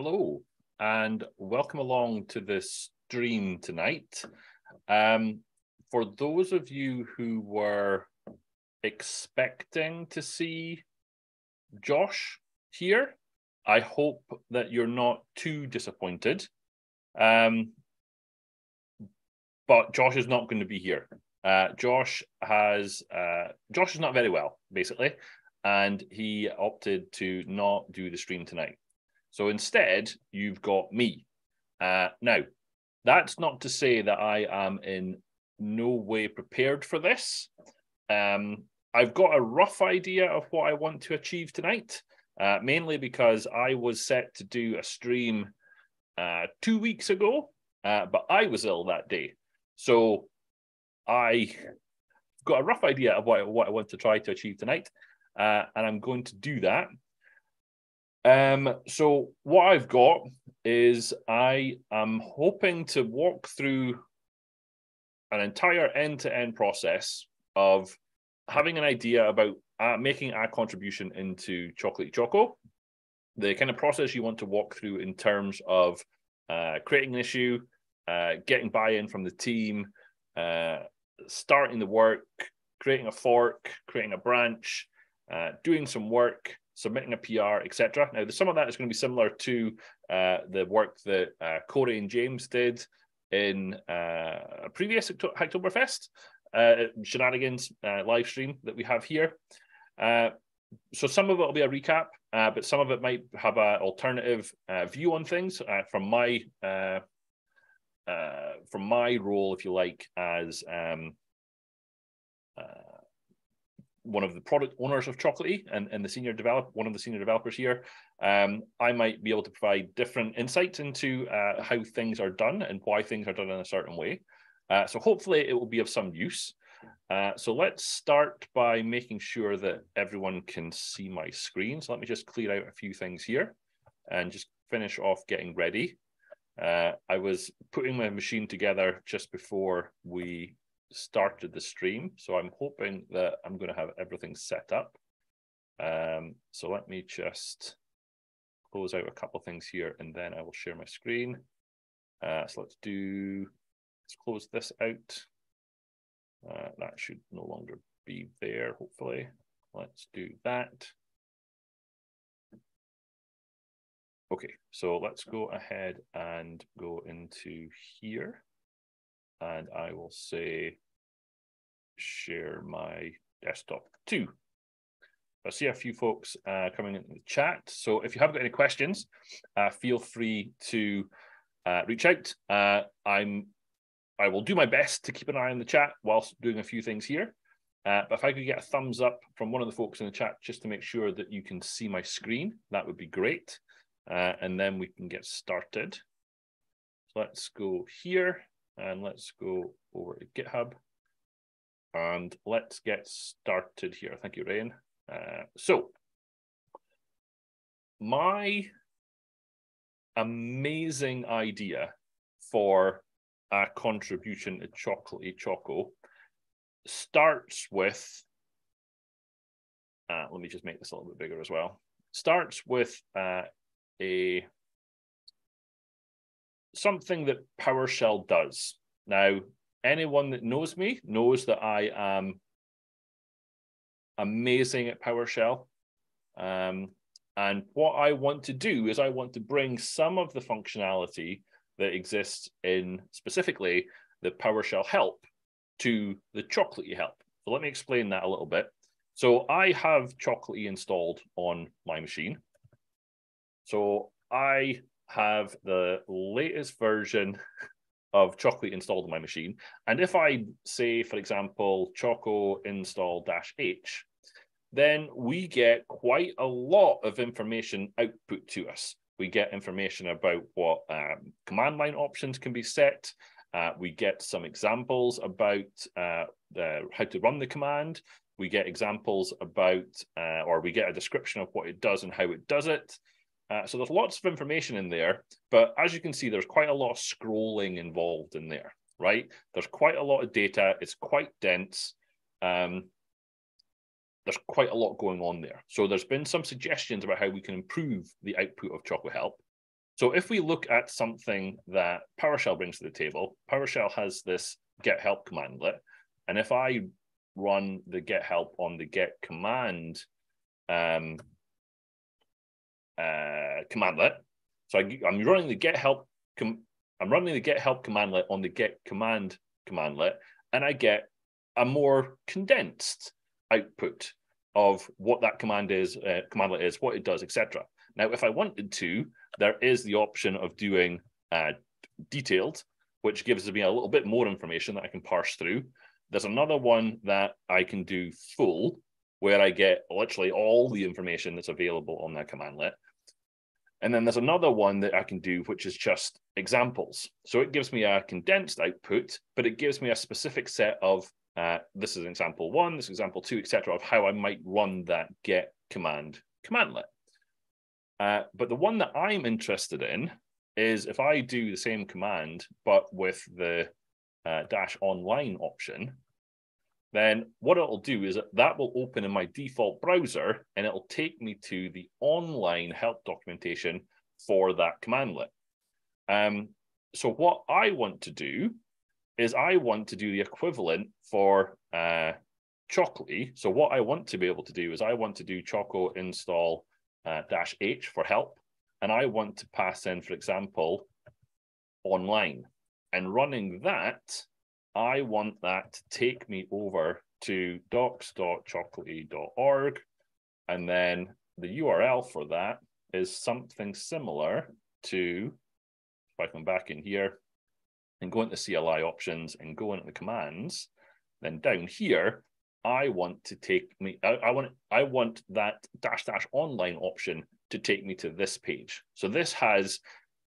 Hello, and welcome along to this stream tonight. Um, for those of you who were expecting to see Josh here, I hope that you're not too disappointed. Um, but Josh is not going to be here. Uh, Josh has uh, Josh is not very well, basically, and he opted to not do the stream tonight. So instead, you've got me. Uh, now, that's not to say that I am in no way prepared for this. Um, I've got a rough idea of what I want to achieve tonight, uh, mainly because I was set to do a stream uh, two weeks ago, uh, but I was ill that day. So I got a rough idea of what, what I want to try to achieve tonight, uh, and I'm going to do that. Um, so what I've got is I am hoping to walk through an entire end-to-end process of having an idea about uh, making a contribution into Chocolatey Choco, the kind of process you want to walk through in terms of uh, creating an issue, uh, getting buy-in from the team, uh, starting the work, creating a fork, creating a branch, uh, doing some work, submitting a PR, etc. Now, some of that is going to be similar to uh, the work that uh, Corey and James did in uh, a previous Hacktoberfest uh, shenanigans uh, live stream that we have here. Uh, so some of it will be a recap, uh, but some of it might have an alternative uh, view on things uh, from my from my role, if you like, as um, one of the product owners of Chocolatey and, and the senior develop one of the senior developers here, um, I might be able to provide different insights into uh, how things are done and why things are done in a certain way. Uh, so hopefully it will be of some use. Uh, so let's start by making sure that everyone can see my screen. So let me just clear out a few things here and just finish off getting ready. Uh, I was putting my machine together just before we started the stream. So I'm hoping that I'm going to have everything set up. Um, so let me just close out a couple things here and then I will share my screen. Uh, so let's do, let's close this out. Uh, that should no longer be there, hopefully. Let's do that. Okay, so let's go ahead and go into here and I will say share my desktop too. I see a few folks uh, coming in the chat. So if you have got any questions, uh, feel free to uh, reach out. Uh, I'm I will do my best to keep an eye on the chat whilst doing a few things here. Uh, but if I could get a thumbs up from one of the folks in the chat just to make sure that you can see my screen, that would be great. Uh, and then we can get started. So let's go here and let's go over to GitHub. And let's get started here. Thank you, Rain. Uh, so, my amazing idea for a contribution to Chocolatey Choco starts with, uh, let me just make this a little bit bigger as well, starts with uh, a something that PowerShell does. Now, anyone that knows me knows that I am amazing at PowerShell. Um, and what I want to do is I want to bring some of the functionality that exists in specifically the PowerShell help to the Chocolatey help. So let me explain that a little bit. So I have Chocolatey installed on my machine. So I have the latest version of Chocolatey installed on my machine. And if I say, for example, Choco install dash H, then we get quite a lot of information output to us. We get information about what um, command line options can be set. Uh, we get some examples about uh, the, how to run the command. We get examples about, uh, or we get a description of what it does and how it does it. Uh, so there's lots of information in there, but as you can see, there's quite a lot of scrolling involved in there, right? There's quite a lot of data. It's quite dense. Um, there's quite a lot going on there. So there's been some suggestions about how we can improve the output of Choco Help. So if we look at something that PowerShell brings to the table, PowerShell has this get help commandlet. And if I run the get help on the get command um, uh, commandlet, so I, am running the get help, com- I'm running the get help commandlet on the get command commandlet, and I get a more condensed output of what that command is, uh, commandlet is, what it does, etc. Now, if I wanted to, there is the option of doing uh, detailed, which gives me a little bit more information that I can parse through. There's another one that I can do full, where I get literally all the information that's available on that commandlet. And then there's another one that I can do, which is just examples. So it gives me a condensed output, but it gives me a specific set of uh, this is example one, this is example two, etc., of how I might run that get command commandlet. Uh, but the one that I'm interested in is if I do the same command, but with the uh, dash online option, then what it'll do is that, that will open in my default browser and it'll take me to the online help documentation for that commandlet. Um, so what I want to do is I want to do the equivalent for uh, Chocolatey. So what I want to be able to do is I want to do Choco install uh, dash H for help. And I want to pass in, for example, online. And running that, I want that to take me over to docs.chocolatey.org. And then the URL for that is something similar to, if I come back in here and go into CLI options and go into the commands, then down here, I want to take me, I, I, want I want that dash dash online option to take me to this page. So this has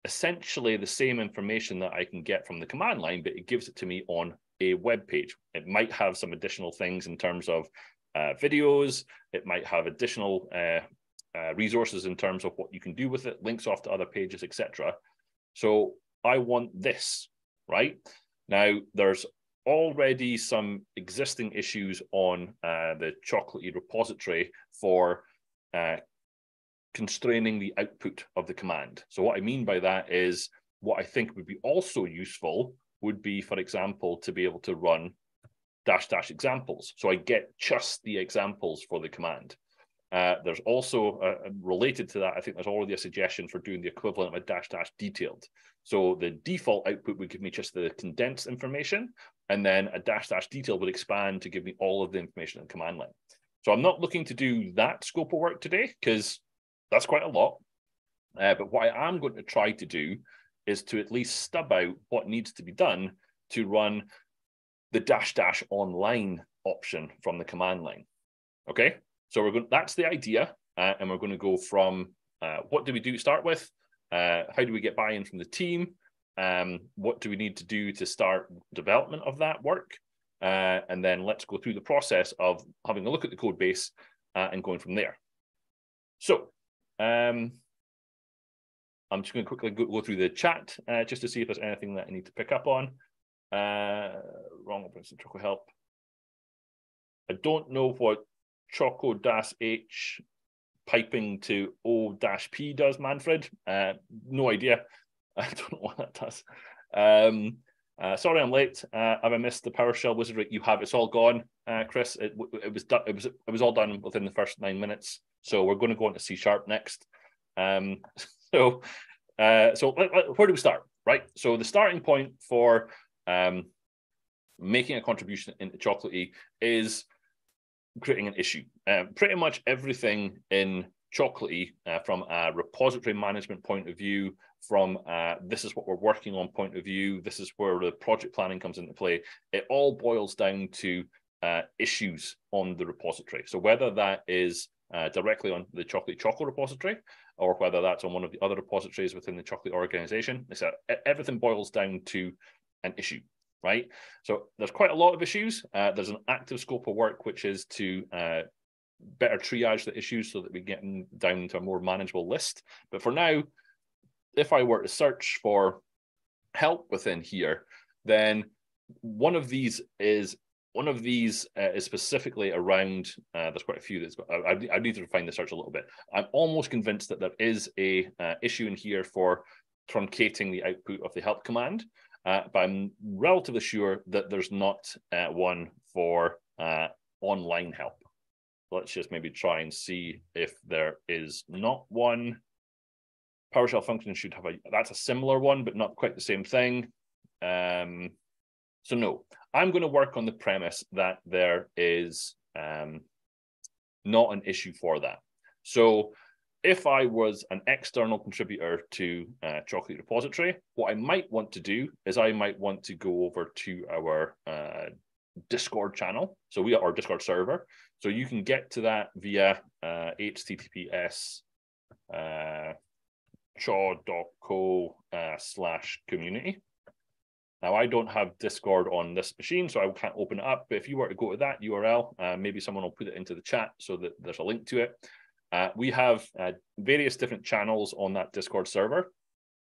essentially the same information that I can get from the command line, but it gives it to me on a web page. It might have some additional things in terms of uh, videos. It might have additional uh, uh, resources in terms of what you can do with it, links off to other pages, etc. So I want this, right? Now, there's already some existing issues on uh, the Chocolatey repository for uh, constraining the output of the command. So what I mean by that is what I think would be also useful would be, for example, to be able to run dash dash examples. So I get just the examples for the command. Uh, there's also uh, related to that, I think there's already a suggestion for doing the equivalent of a dash dash detailed. So the default output would give me just the condensed information, and then a dash dash detail would expand to give me all of the information in the command line. So I'm not looking to do that scope of work today because that's quite a lot. Uh, but what I am going to try to do is to at least stub out what needs to be done to run the dash dash online option from the command line. Okay, so we're going. That's the idea, uh, and we're going to go from uh, what do we do start with? Uh, how do we get buy-in from the team? Um, what do we need to do to start development of that work? Uh, and then let's go through the process of having a look at the code base uh, and going from there. So um, I'm just going to quickly go, go through the chat uh, just to see if there's anything that I need to pick up on. Uh, wrong, some Choco help. I don't know what Choco dash H piping to O dash P does, Manfred. Uh, no idea. I don't know what that does. Um, uh, sorry, I'm late. Uh, have I missed the PowerShell wizardry? You have. It's all gone, uh, Chris. It, it was done. It was it was all done within the first nine minutes. So we're going to go into C sharp next. Um, so, uh, so where do we start? Right. So the starting point for um, making a contribution into Chocolatey is creating an issue. Uh, pretty much everything in Chocolatey uh, from a repository management point of view, from uh, this is what we're working on point of view, this is where the project planning comes into play. It all boils down to uh, issues on the repository. So whether that is uh, directly on the Chocolatey Choco repository, or whether that's on one of the other repositories within the Chocolatey organization. So everything boils down to an issue, right? So there's quite a lot of issues. Uh, there's an active scope of work, which is to uh, better triage the issues so that we get down to a more manageable list. But for now, if I were to search for help within here, then one of these is one of these uh, is specifically around. Uh, there's quite a few. That's I, I, need to refine the search a little bit. I'm almost convinced that there is a uh, issue in here for truncating the output of the help command, uh, but I'm relatively sure that there's not uh, one for uh, online help. Let's just maybe try and see if there is not one. PowerShell function should have a that's a similar one, but not quite the same thing. Um, so no, I'm going to work on the premise that there is um, not an issue for that. So if I was an external contributor to uh, Chocolatey Repository, what I might want to do is I might want to go over to our uh, Discord channel. So we are our Discord server. So you can get to that via uh, https uh, ch0.co uh, slash community. Now, I don't have Discord on this machine, so I can't open it up. But if you were to go to that URL, uh, maybe someone will put it into the chat so that there's a link to it. Uh, we have uh, various different channels on that Discord server.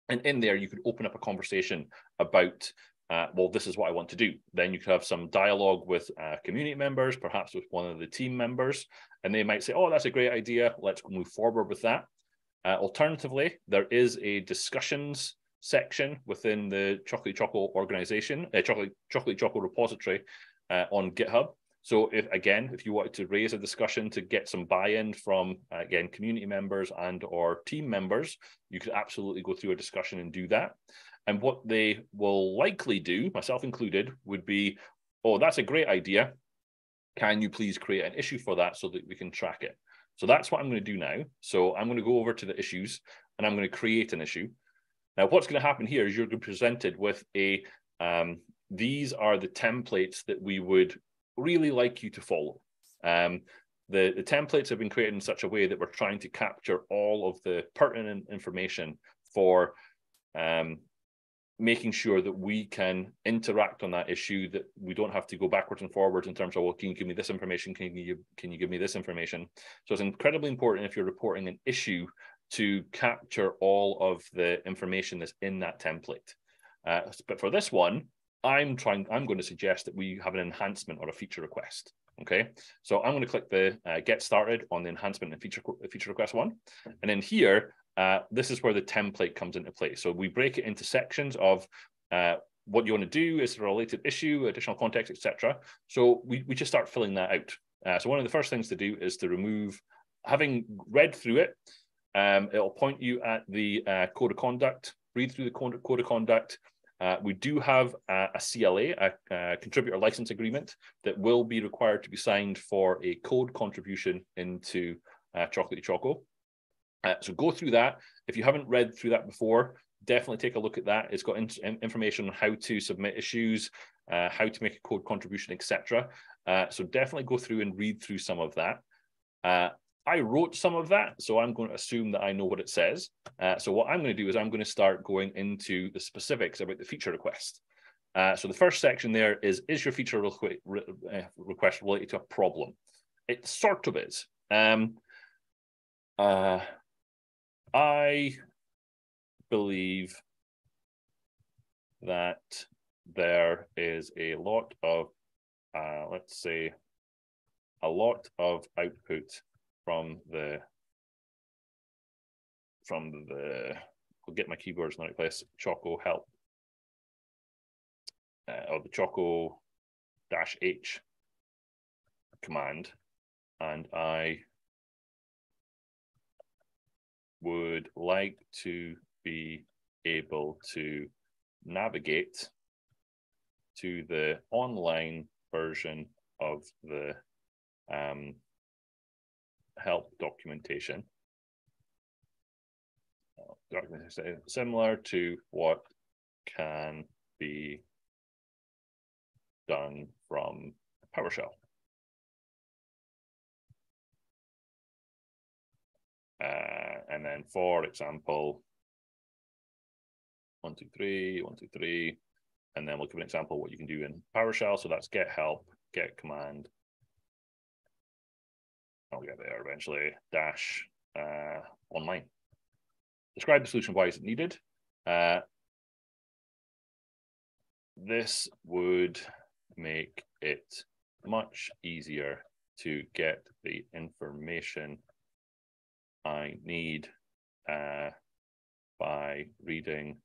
And in there, you could open up a conversation about, uh, well, this is what I want to do. Then you could have some dialogue with uh, community members, perhaps with one of the team members, and they might say, oh, that's a great idea. Let's move forward with that. Uh, alternatively, there is a discussions section within the Chocolatey Choco organization, uh, Chocolatey Chocolatey Choco repository uh, on GitHub. So if again, if you wanted to raise a discussion to get some buy-in from uh, again community members and or team members, you could absolutely go through a discussion and do that. And what they will likely do, myself included, would be, oh, that's a great idea. Can you please create an issue for that so that we can track it? So that's what I'm going to do now. So I'm going to go over to the issues and I'm going to create an issue. Now, what's going to happen here is you're going to be presented with a, um, these are the templates that we would really like you to follow. Um, the, the templates have been created in such a way that we're trying to capture all of the pertinent information for um, making sure that we can interact on that issue that we don't have to go backwards and forwards in terms of well can you give me this information can you can you give me this information so it's incredibly important if you're reporting an issue to capture all of the information that's in that template. Uh, but for this one, I'm trying, I'm going to suggest that we have an enhancement or a feature request. Okay, so I'm going to click the uh, get started on the enhancement and feature feature request one, and then here, uh, this is where the template comes into play. So we break it into sections of uh, what you want to do is a related issue, additional context, etc. So we we just start filling that out. Uh, so one of the first things to do is to remove, having read through it, um, it'll point you at the uh, code of conduct, read through the code, of conduct. Uh, we do have a, a CLA, a, a, contributor license agreement, that will be required to be signed for a code contribution into uh, Chocolatey Choco. Uh, so go through that. If you haven't read through that before, definitely take a look at that. It's got in, information on how to submit issues, uh, how to make a code contribution, etc. Uh, so definitely go through and read through some of that. I wrote some of that, so I'm going to assume that I know what it says. Uh, so what I'm going to do is I'm going to start going into the specifics about the feature request. Uh, so the first section there is, is your feature requ re uh, request related to a problem? It sort of is. Um, uh, I believe that there is a lot of, uh, let's say, a lot of output from the from the I'll get my keyboards in the right place. Choco help uh, or the Choco dash H command, and I would like to be able to navigate to the online version of the um, help documentation. Similar to what can be done from PowerShell. Uh, and then for example, one, two, three, one, two, three, and then we'll give an example what you can do in PowerShell. So that's get help, get command, I'll get there eventually, dash uh, online. Describe the solution, why is it needed? Uh, this would make it much easier to get the information I need uh, by reading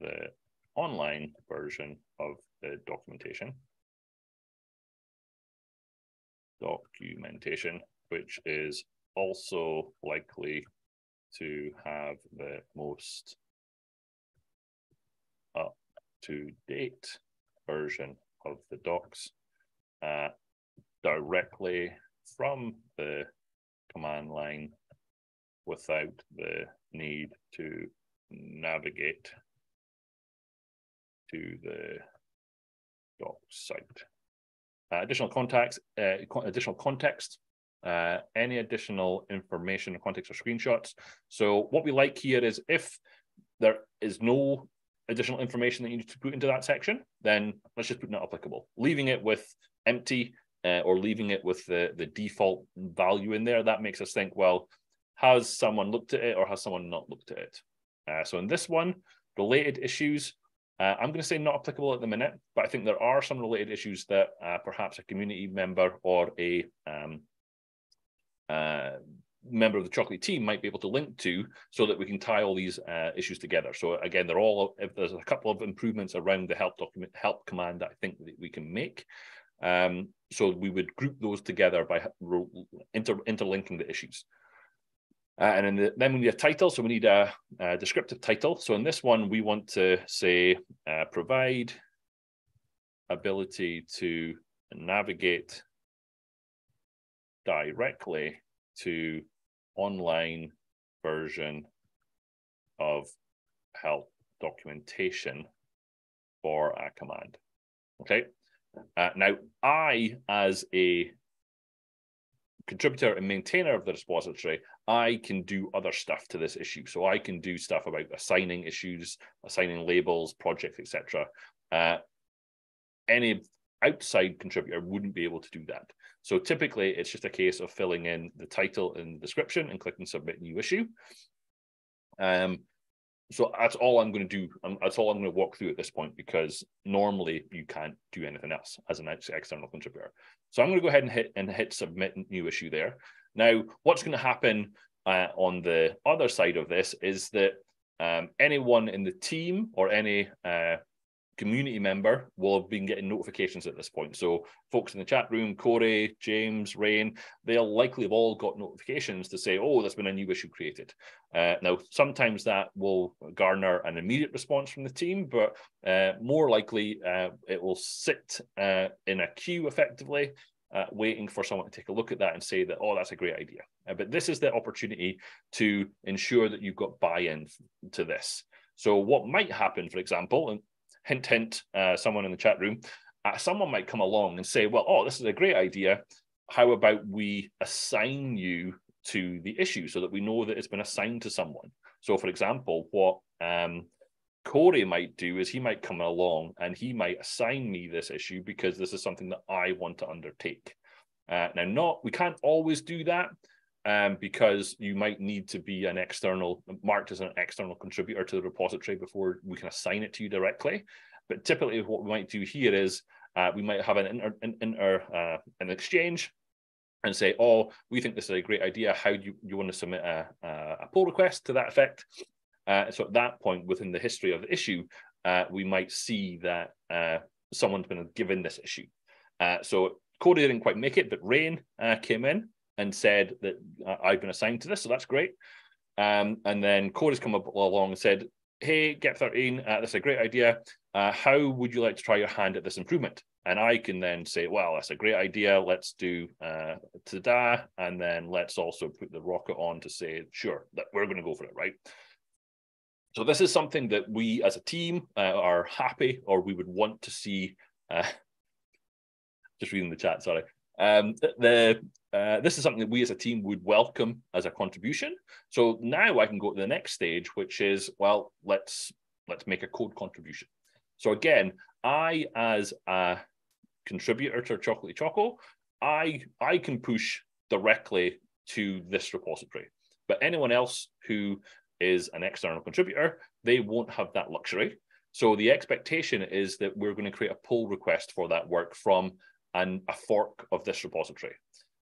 the online version of the documentation. Documentation, which is also likely to have the most up to date version of the docs uh, directly from the command line without the need to navigate to the docs site. Uh, additional contacts, uh, additional context, uh, any additional information, or context, or screenshots. So what we like here is if there is no additional information that you need to put into that section, then let's just put not applicable. Leaving it with empty uh, or leaving it with the, the default value in there, that makes us think, well, has someone looked at it or has someone not looked at it? Uh, so in this one, related issues, uh, I'm going to say not applicable at the minute, but I think there are some related issues that uh, perhaps a community member or a um, uh, member of the Chocolatey team might be able to link to so that we can tie all these uh, issues together. So again, they're all, if there's a couple of improvements around the help document, help command that I think that we can make. Um, so we would group those together by inter interlinking the issues. Uh, and the, then we need a title. So we need a, a, descriptive title. So in this one, we want to say uh, provide ability to navigate directly to online version of help documentation for a command. Okay. Uh, now, I, as a contributor and maintainer of the repository, I can do other stuff to this issue. So I can do stuff about assigning issues, assigning labels, projects, etc. Uh, any outside contributor wouldn't be able to do that. So typically, it's just a case of filling in the title and description and clicking submit new issue. Um, so that's all I'm going to do. That's all I'm going to walk through at this point because normally you can't do anything else as an external contributor. So I'm going to go ahead and hit and hit submit new issue there. Now, what's going to happen uh, on the other side of this is that um, anyone in the team or any uh, community member will have been getting notifications at this point. So folks in the chat room, Corey, James, Rain, they'll likely have all got notifications to say, oh, there's been a new issue created. Uh, now, sometimes that will garner an immediate response from the team, but uh, more likely uh, it will sit uh, in a queue effectively uh, waiting for someone to take a look at that and say that, oh, that's a great idea. Uh, but this is the opportunity to ensure that you've got buy-in to this. So what might happen, for example, and hint, hint, uh, someone in the chat room, uh, someone might come along and say, well, oh, this is a great idea. How about we assign you to the issue so that we know that it's been assigned to someone? So, for example, what um, Corey might do is he might come along and he might assign me this issue because this is something that I want to undertake. Uh, now, not we can't always do that um, because you might need to be an external, marked as an external contributor to the repository before we can assign it to you directly. But typically, what we might do here is uh, we might have an inter, an, inter uh, an exchange and say, "Oh, we think this is a great idea. How do you, you want to submit a, a pull request to that effect?" Uh, so at that point, within the history of the issue, uh, we might see that uh, someone's been given this issue. Uh, so Cody didn't quite make it, but Rain came in and said that I've been assigned to this, so that's great. Um, and then Cody's come up along and said, "Hey, gep13, uh, that's a great idea. Uh, how would you like to try your hand at this improvement?" And I can then say, "Well, that's a great idea. Let's do uh, ta-da, and then let's also put the rocket on to say, sure, that we're going to go for it, right?" So this is something that we as a team uh, are happy or we would want to see. Uh, just reading the chat, sorry. Um, the uh, this is something that we as a team would welcome as a contribution. So now I can go to the next stage, which is well, let's let's make a code contribution. So again, I as a contributor to Chocolatey Choco, I I can push directly to this repository. But anyone else who is an external contributor, they won't have that luxury. So the expectation is that we're going to create a pull request for that work from an, a fork of this repository.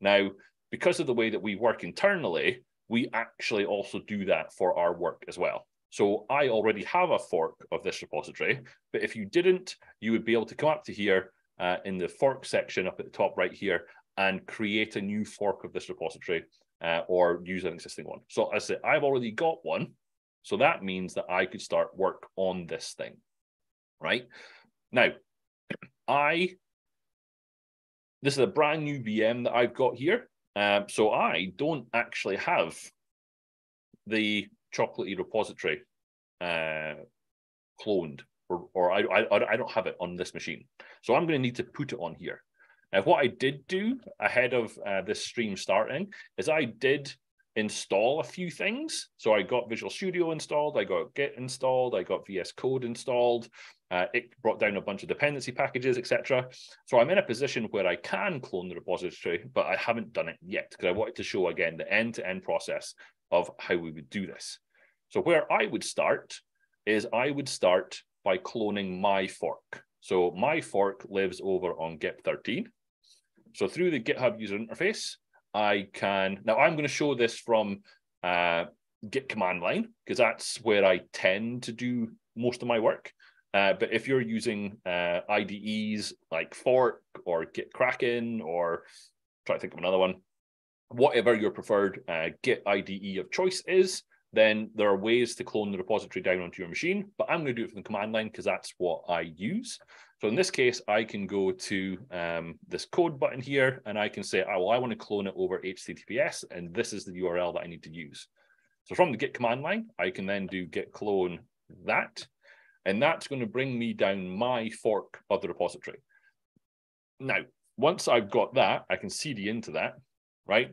Now, because of the way that we work internally, we actually also do that for our work as well. So I already have a fork of this repository, but if you didn't, you would be able to come up to here uh, in the fork section up at the top right here and create a new fork of this repository uh, or use an existing one. So I said, I've already got one. So that means that I could start work on this thing, right? Now, I, this is a brand new VM that I've got here. Um, so I don't actually have the chocolatey repository uh, cloned, or, or I, I, I don't have it on this machine. So I'm going to need to put it on here. Now, what I did do ahead of uh, this stream starting is I did install a few things. So I got Visual Studio installed, I got Git installed, I got VS Code installed, uh, it brought down a bunch of dependency packages, etc. So I'm in a position where I can clone the repository, but I haven't done it yet because I wanted to show again the end-to-end process of how we would do this. So where I would start is I would start by cloning my fork. So my fork lives over on gep13. So through the GitHub user interface, I can, now I'm going to show this from uh, Git command line because that's where I tend to do most of my work. Uh, but if you're using uh, IDEs like Fork or GitKraken or try to think of another one, whatever your preferred uh, Git IDE of choice is, then there are ways to clone the repository down onto your machine. But I'm going to do it from the command line because that's what I use. So in this case, I can go to um, this code button here and I can say, oh, well, I want to clone it over HTTPS, and this is the URL that I need to use. So from the git command line, I can then do git clone that, and that's going to bring me down my fork of the repository. Now, once I've got that, I can cd into that, right?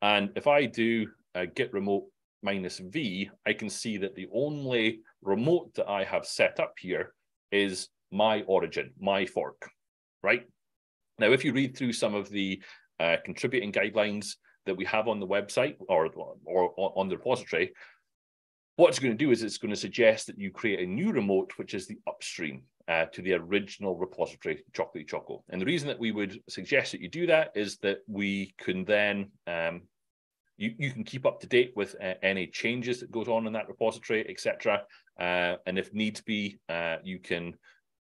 And if I do a git remote minus v, I can see that the only remote that I have set up here is my origin, my fork, right? Now, if you read through some of the uh, contributing guidelines that we have on the website or, or, or on the repository, what it's going to do is it's going to suggest that you create a new remote, which is the upstream uh, to the original repository, Chocolatey Choco. And the reason that we would suggest that you do that is that we can then, um, you, you can keep up to date with uh, any changes that goes on in that repository, etc. Uh, and if needs be, uh, you can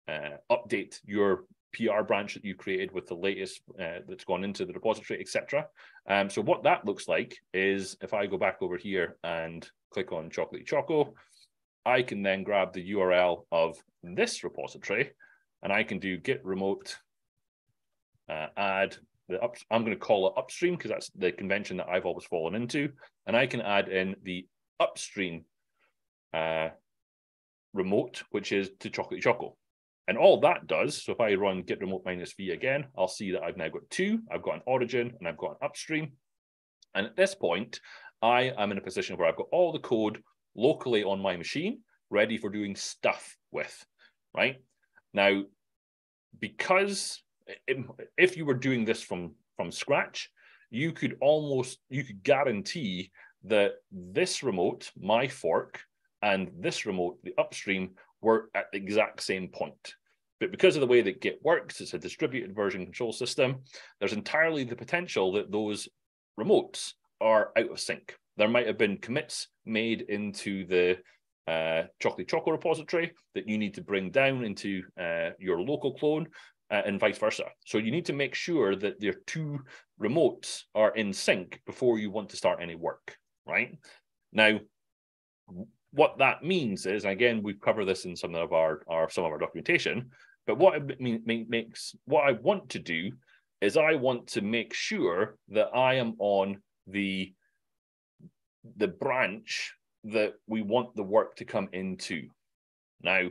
uh, update your PR branch that you created with the latest uh, that's gone into the repository, etc. Um, so what that looks like is if I go back over here and click on Chocolatey Choco, I can then grab the URL of this repository and I can do git remote uh, add the up, I'm going to call it upstream because that's the convention that I've always fallen into. And I can add in the upstream uh, remote, which is to Chocolatey Choco. And all that does, so if I run git remote minus v again, I'll see that I've now got two. I've got an origin and I've got an upstream. And at this point, I am in a position where I've got all the code locally on my machine ready for doing stuff with, right? Now, because if you were doing this from, from scratch, you could almost, you could guarantee that this remote, my fork, and this remote, the upstream, were at the exact same point. But because of the way that Git works, it's a distributed version control system, there's entirely the potential that those remotes are out of sync. There might have been commits made into the uh, Chocolatey Choco repository that you need to bring down into uh, your local clone uh, and vice versa. So you need to make sure that your two remotes are in sync before you want to start any work, right? Now, what that means is, again, we cover this in some of our, our some of our documentation, but what it mean, makes what I want to do is I want to make sure that I am on the the branch that we want the work to come into. Now,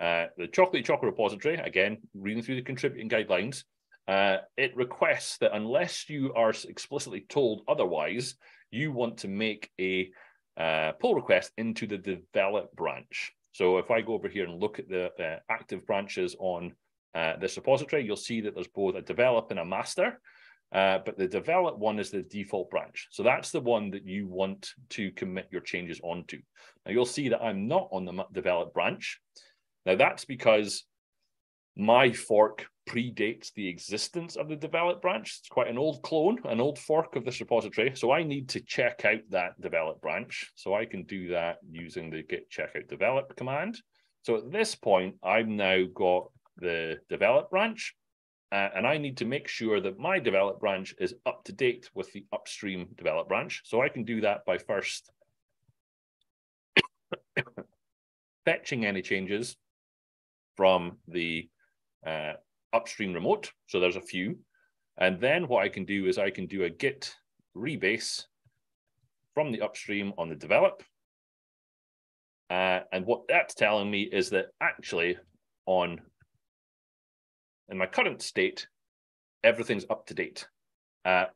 uh, the Chocolatey Choco repository, again, reading through the contributing guidelines, uh, it requests that unless you are explicitly told otherwise, you want to make a uh, pull request into the develop branch. So if I go over here and look at the uh, active branches on uh, this repository, you'll see that there's both a develop and a master. Uh, but the develop one is the default branch. So that's the one that you want to commit your changes onto. Now you'll see that I'm not on the develop branch. Now, that's because my fork predates the existence of the develop branch. It's quite an old clone, an old fork of this repository. So I need to check out that develop branch. So I can do that using the git checkout develop command. So at this point, I've now got the develop branch, uh, and I need to make sure that my develop branch is up to date with the upstream develop branch. So I can do that by first fetching any changes from the uh, upstream remote. So there's a few. And then what I can do is I can do a git rebase from the upstream on the develop. Uh, and what that's telling me is that actually on in my current state, everything's up to date. Uh,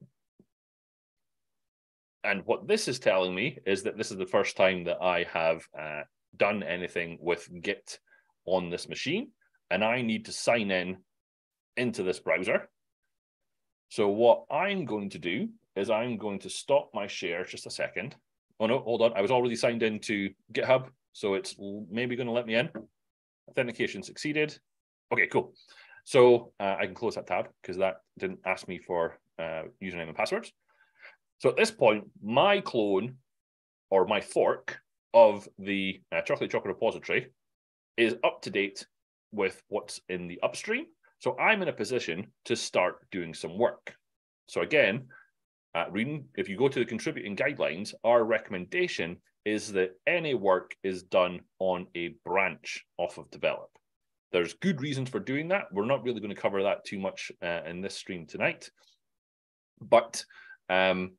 and what this is telling me is that this is the first time that I have uh, done anything with Git on this machine, and I need to sign in into this browser. So what I'm going to do is I'm going to stop my share just a second. Oh no, hold on. I was already signed into GitHub, so it's maybe going to let me in. Authentication succeeded. Okay, cool. So uh, I can close that tab because that didn't ask me for uh, username and passwords. So at this point, my clone or my fork of the uh, Chocolatey Choco repository is up to date with what's in the upstream. So I'm in a position to start doing some work. So again, uh, reading, if you go to the contributing guidelines, our recommendation is that any work is done on a branch off of develop. There's good reasons for doing that. We're not really going to cover that too much uh, in this stream tonight, but um,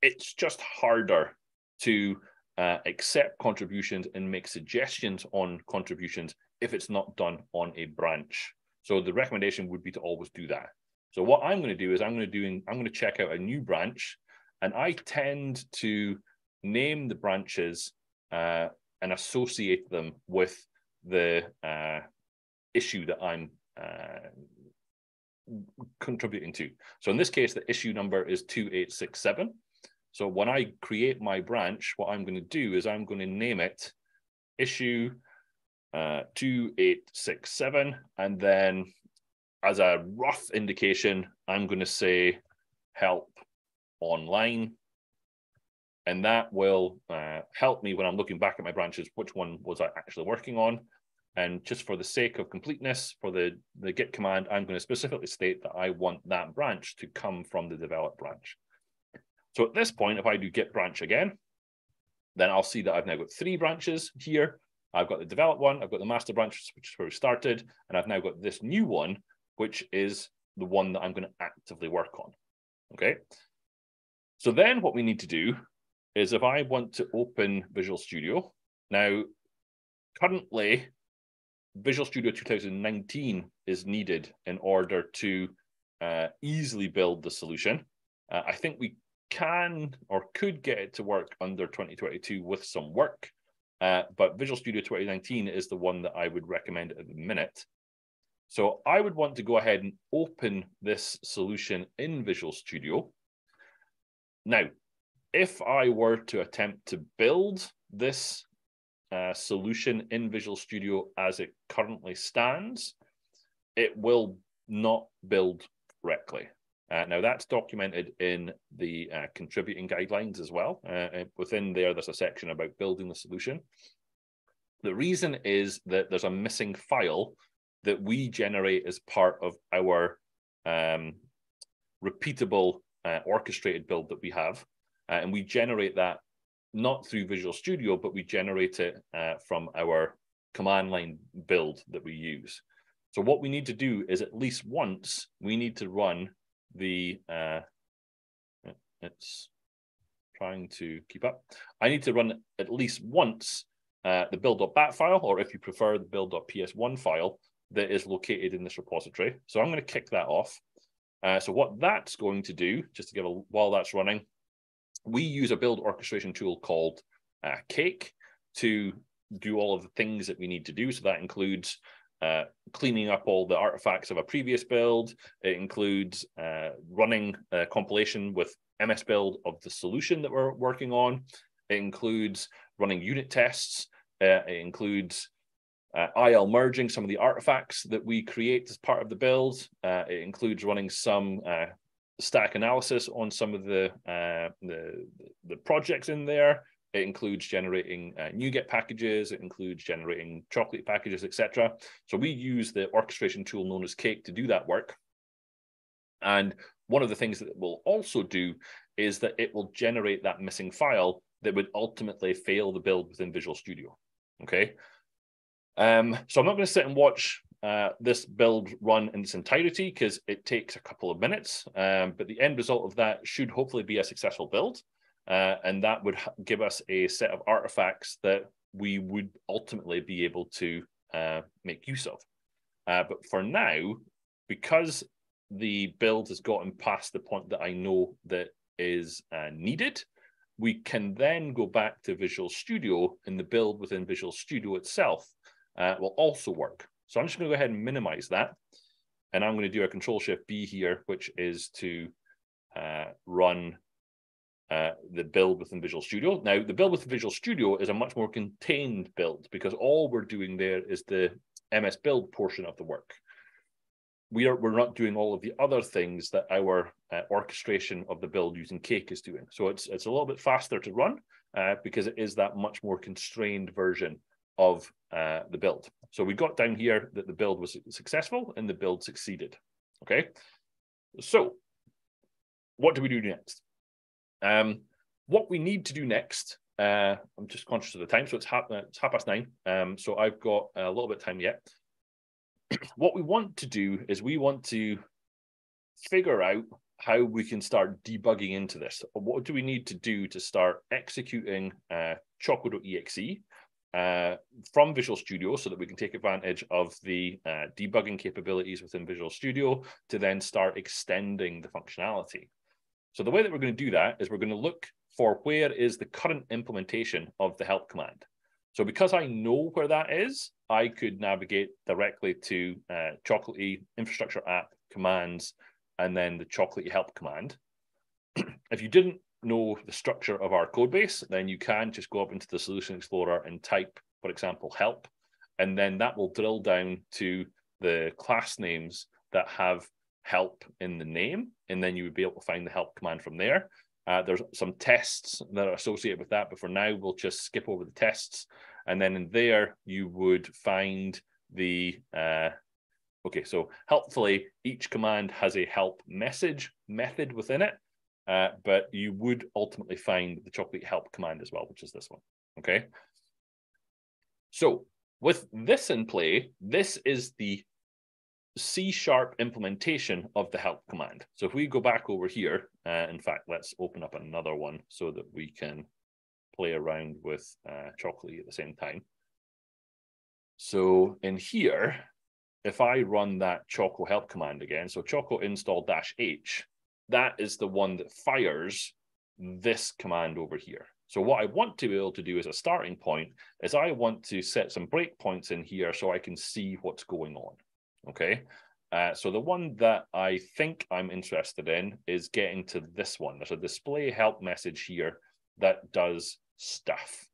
it's just harder to uh, accept contributions and make suggestions on contributions if it's not done on a branch. So the recommendation would be to always do that. So what I'm going to do is I'm going to do I'm going to check out a new branch, and I tend to name the branches uh, and associate them with the uh, issue that I'm uh, contributing to. So in this case, the issue number is 2867. So when I create my branch, what I'm going to do is I'm going to name it issue uh, 2867. And then as a rough indication, I'm going to say help online. And that will uh, help me when I'm looking back at my branches, which one was I actually working on? And just for the sake of completeness, for the, the git command, I'm going to specifically state that I want that branch to come from the develop branch. So at this point, if I do git branch again, then I'll see that I've now got three branches here. I've got the develop one, I've got the master branch, which is where we started, and I've now got this new one, which is the one that I'm going to actively work on. Okay. So then what we need to do is if I want to open Visual Studio, now currently Visual Studio 2019 is needed in order to uh, easily build the solution. Uh, I think we can or could get it to work under 2022 with some work. Uh, but Visual Studio 2019 is the one that I would recommend at the minute. So I would want to go ahead and open this solution in Visual Studio. Now, if I were to attempt to build this uh, solution in Visual Studio as it currently stands, it will not build correctly. Uh, now that's documented in the uh, contributing guidelines as well. Uh, within there, there's a section about building the solution. The reason is that there's a missing file that we generate as part of our um, repeatable uh, orchestrated build that we have. Uh, and we generate that not through Visual Studio, but we generate it uh, from our command line build that we use. So what we need to do is at least once we need to run the uh, it's trying to keep up. I need to run at least once uh, the build.bat file, or if you prefer, the build.ps1 file that is located in this repository. So I'm going to kick that off. Uh, so what that's going to do, just to give a while that's running, we use a build orchestration tool called uh, Cake to do all of the things that we need to do. So that includes uh, cleaning up all the artifacts of a previous build. It includes uh, running a compilation with MSBuild of the solution that we're working on. It includes running unit tests. Uh, it includes uh, IL merging some of the artifacts that we create as part of the build. Uh, it includes running some static analysis on some of the, uh, the, the projects in there. It includes generating uh, NuGet packages. It includes generating Chocolatey packages, etc. So we use the orchestration tool known as Cake to do that work. And one of the things that it will also do is that it will generate that missing file that would ultimately fail the build within Visual Studio. Okay. Um, so I'm not going to sit and watch uh, this build run in its entirety because it takes a couple of minutes. Um, but the end result of that should hopefully be a successful build. Uh, and that would give us a set of artifacts that we would ultimately be able to uh, make use of. Uh, but for now, because the build has gotten past the point that I know that is uh, needed, we can then go back to Visual Studio and the build within Visual Studio itself will also work. So I'm just going to go ahead and minimize that. And I'm going to do a Control Shift B here, which is to uh, run uh, the build within Visual Studio. Now, the build within Visual Studio is a much more contained build because all we're doing there is the MSBuild portion of the work. We are we're not doing all of the other things that our uh, orchestration of the build using Cake is doing. So it's it's a little bit faster to run uh, because it is that much more constrained version of uh, the build. So we got down here that the build was successful and the build succeeded. Okay, so what do we do next? Um, what we need to do next, uh, I'm just conscious of the time, so it's half, it's half past nine. Um, so I've got a little bit of time yet. what we want to do is we want to figure out how we can start debugging into this. What do we need to do to start executing uh, Choco.exe uh, from Visual Studio so that we can take advantage of the uh, debugging capabilities within Visual Studio to then start extending the functionality. So the way that we're going to do that is we're going to look for where is the current implementation of the help command. So because I know where that is, I could navigate directly to uh, Chocolatey infrastructure app commands and then the Chocolatey help command. if you didn't know the structure of our code base, then you can just go up into the Solution Explorer and type, for example, help, and then that will drill down to the class names that have help in the name, and then you would be able to find the help command from there. Uh, there's some tests that are associated with that, but for now, we'll just skip over the tests. And then in there, you would find the, uh, okay, so helpfully, each command has a help message method within it, uh, but you would ultimately find the Chocolatey help command as well, which is this one, okay? So with this in play, this is the C sharp implementation of the help command. So if we go back over here, uh, in fact, let's open up another one so that we can play around with uh, Chocolatey at the same time. So in here, if I run that Choco help command again, so Choco install dash H, that is the one that fires this command over here. So what I want to be able to do as a starting point is I want to set some breakpoints in here so I can see what's going on. Okay. Uh, so the one that I think I'm interested in is getting to this one. There's a display help message here that does stuff.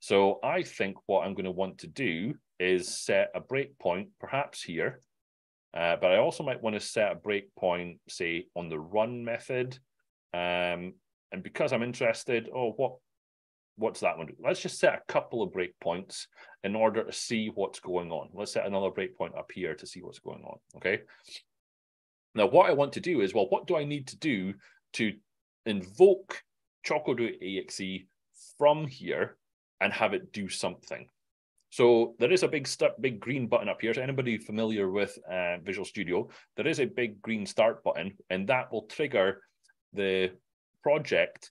So I think what I'm going to want to do is set a breakpoint, perhaps here, uh, but I also might want to set a breakpoint, say, on the run method. Um, and because I'm interested, oh, what what's that one? Let's just set a couple of breakpoints in order to see what's going on. Let's set another breakpoint up here to see what's going on, okay? Now, what I want to do is, well, what do I need to do to invoke Choco.exe from here and have it do something? So there is a big start, big green button up here. So anybody familiar with uh, Visual Studio, there is a big green start button, and that will trigger the project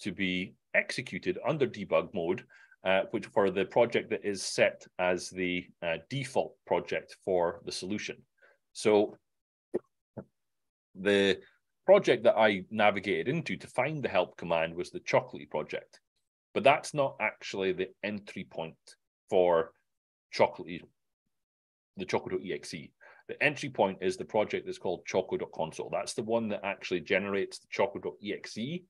to be executed under debug mode, uh, which for the project that is set as the uh, default project for the solution. So the project that I navigated into to find the help command was the Chocolatey project, but that's not actually the entry point for Chocolatey, the Choco.exe. The entry point is the project that's called Choco.console. That's the one that actually generates the Choco.exe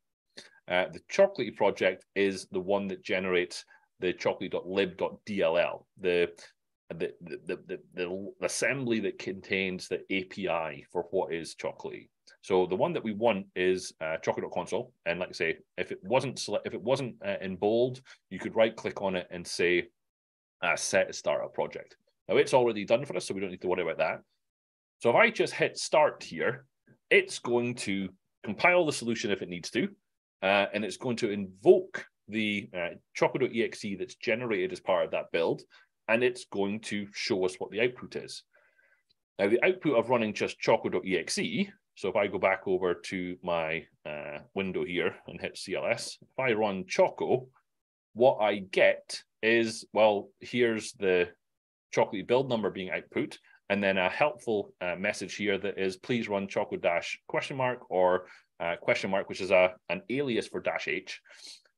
uh, the Chocolatey project is the one that generates the chocolatey.lib.dll, the the, the, the, the, assembly that contains the API for what is Chocolatey. So the one that we want is uh, chocolatey.console. And like I say, if it wasn't if it wasn't uh, in bold, you could right click on it and say uh, set to start a project. Now it's already done for us, so we don't need to worry about that. So if I just hit start here, it's going to compile the solution if it needs to, uh, and it's going to invoke the uh, choco.exe that's generated as part of that build, and it's going to show us what the output is. Now, the output of running just choco.exe, so if I go back over to my uh, window here and hit CLS, if I run choco, what I get is, well, here's the Chocolatey build number being output, and then a helpful uh, message here that is please run choco dash question mark or uh, question mark, which is a an alias for dash H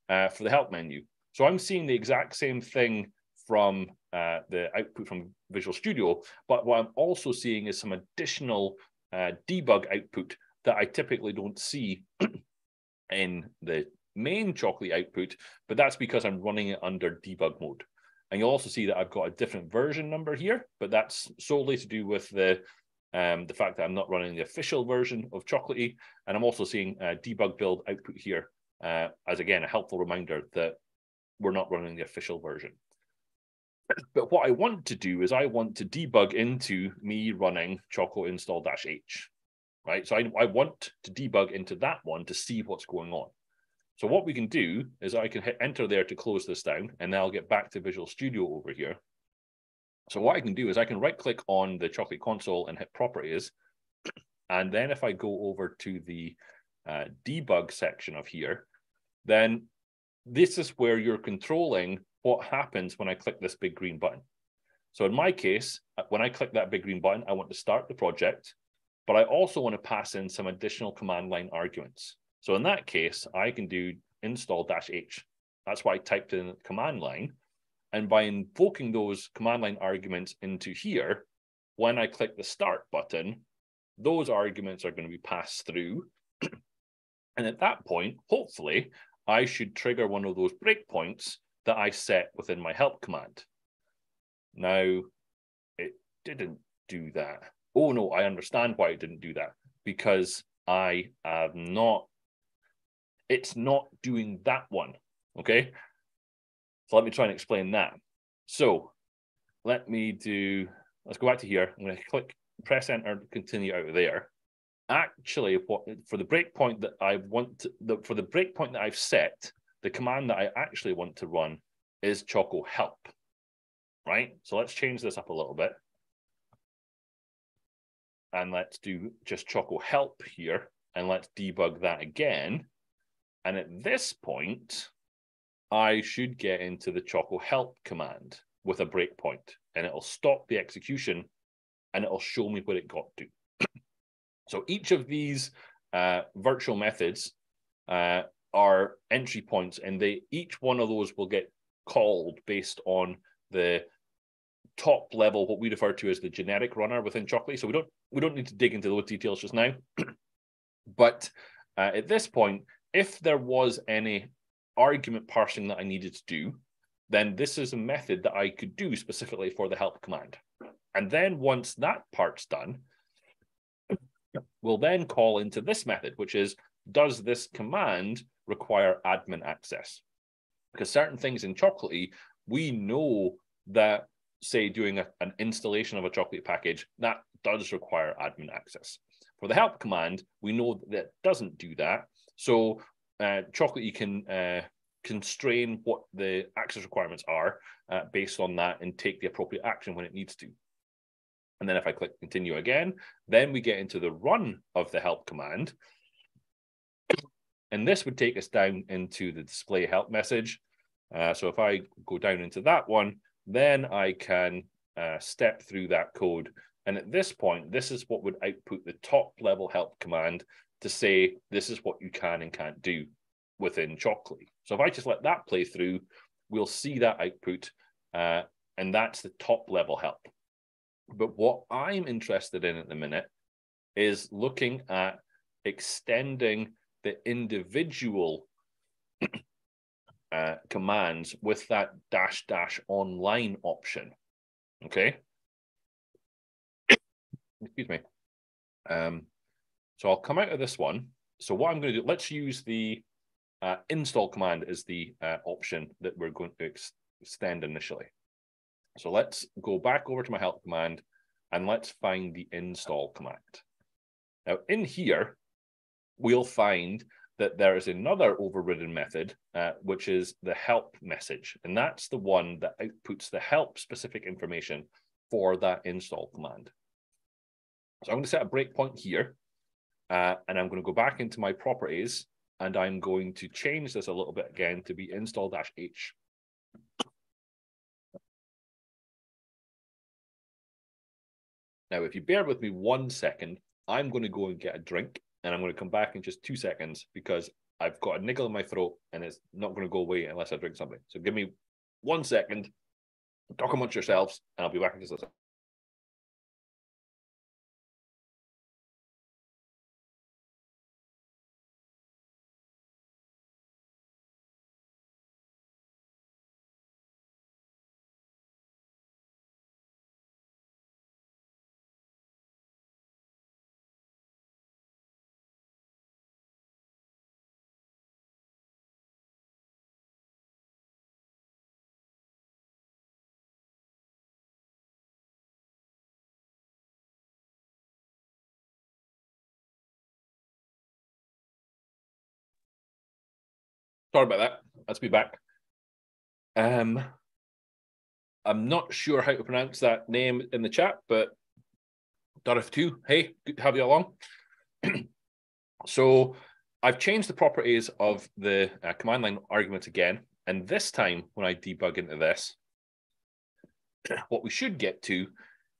uh, for the help menu. So I'm seeing the exact same thing from uh, the output from Visual Studio, but what I'm also seeing is some additional uh, debug output that I typically don't see in the main Chocolatey output, but that's because I'm running it under debug mode. And you'll also see that I've got a different version number here, but that's solely to do with the um, the fact that I'm not running the official version of Chocolatey. And I'm also seeing a debug build output here uh, as, again, a helpful reminder that we're not running the official version. But what I want to do is I want to debug into me running choco install-h, right? So I, I want to debug into that one to see what's going on. So what we can do is I can hit enter there to close this down, and then I'll get back to Visual Studio over here. So what I can do is I can right click on the Chocolatey console and hit properties. And then if I go over to the uh, debug section of here, then this is where you're controlling what happens when I click this big green button. So in my case, uh, when I click that big green button, I want to start the project, but I also want to pass in some additional command line arguments. So in that case, I can do install dash H. That's why I typed in command line. And by invoking those command line arguments into here, when I click the start button, those arguments are going to be passed through. and at that point, hopefully, I should trigger one of those breakpoints that I set within my help command. Now, it didn't do that. Oh no, I understand why it didn't do that because I have not it's not doing that one. Okay. So let me try and explain that. So let me do, let's go back to here. I'm going to click, press enter, to continue out of there. Actually, for the breakpoint that I want to, the, for the breakpoint that I've set, the command that I actually want to run is choco help. Right. So let's change this up a little bit. And let's do just choco help here. And let's debug that again. And at this point, I should get into the Choco help command with a breakpoint, and it'll stop the execution and it'll show me where it got to. so each of these uh, virtual methods uh, are entry points, and they each one of those will get called based on the top level, what we refer to as the generic runner within Chocolatey. So we don't we don't need to dig into those details just now. but uh, at this point, if there was any argument parsing that I needed to do, then this is a method that I could do specifically for the help command. And then once that part's done, we'll then call into this method, which is, does this command require admin access? Because certain things in Chocolatey, we know that, say, doing a, an installation of a Chocolatey package, that does require admin access. For the help command, we know that it doesn't do that. So uh, Chocolatey, you can uh, constrain what the access requirements are uh, based on that and take the appropriate action when it needs to. And then if I click continue again, then we get into the run of the help command. And this would take us down into the display help message. Uh, so if I go down into that one, then I can uh, step through that code. And at this point, this is what would output the top level help command to say this is what you can and can't do within Chocolatey. So if I just let that play through, we'll see that output, uh, and that's the top level help. But what I'm interested in at the minute is looking at extending the individual uh, commands with that dash dash online option. Okay. Excuse me. Um, so I'll come out of this one. So what I'm going to do, let's use the uh, install command as the uh, option that we're going to ex extend initially. So let's go back over to my help command and let's find the install command. Now in here, we'll find that there is another overridden method, uh, which is the help message. And that's the one that outputs the help specific information for that install command. So I'm going to set a breakpoint here, uh, and I'm going to go back into my properties, and I'm going to change this a little bit again to be install-h. Now, if you bear with me one second, I'm going to go and get a drink and I'm going to come back in just two seconds because I've got a niggle in my throat and it's not going to go away unless I drink something. So give me one second, talk amongst yourselves, and I'll be back in just a second. Sorry about that. Let's be back. Um, I'm not sure how to pronounce that name in the chat, but Dorif 2, hey, good to have you along. so I've changed the properties of the uh, command line argument again. And this time, when I debug into this, what we should get to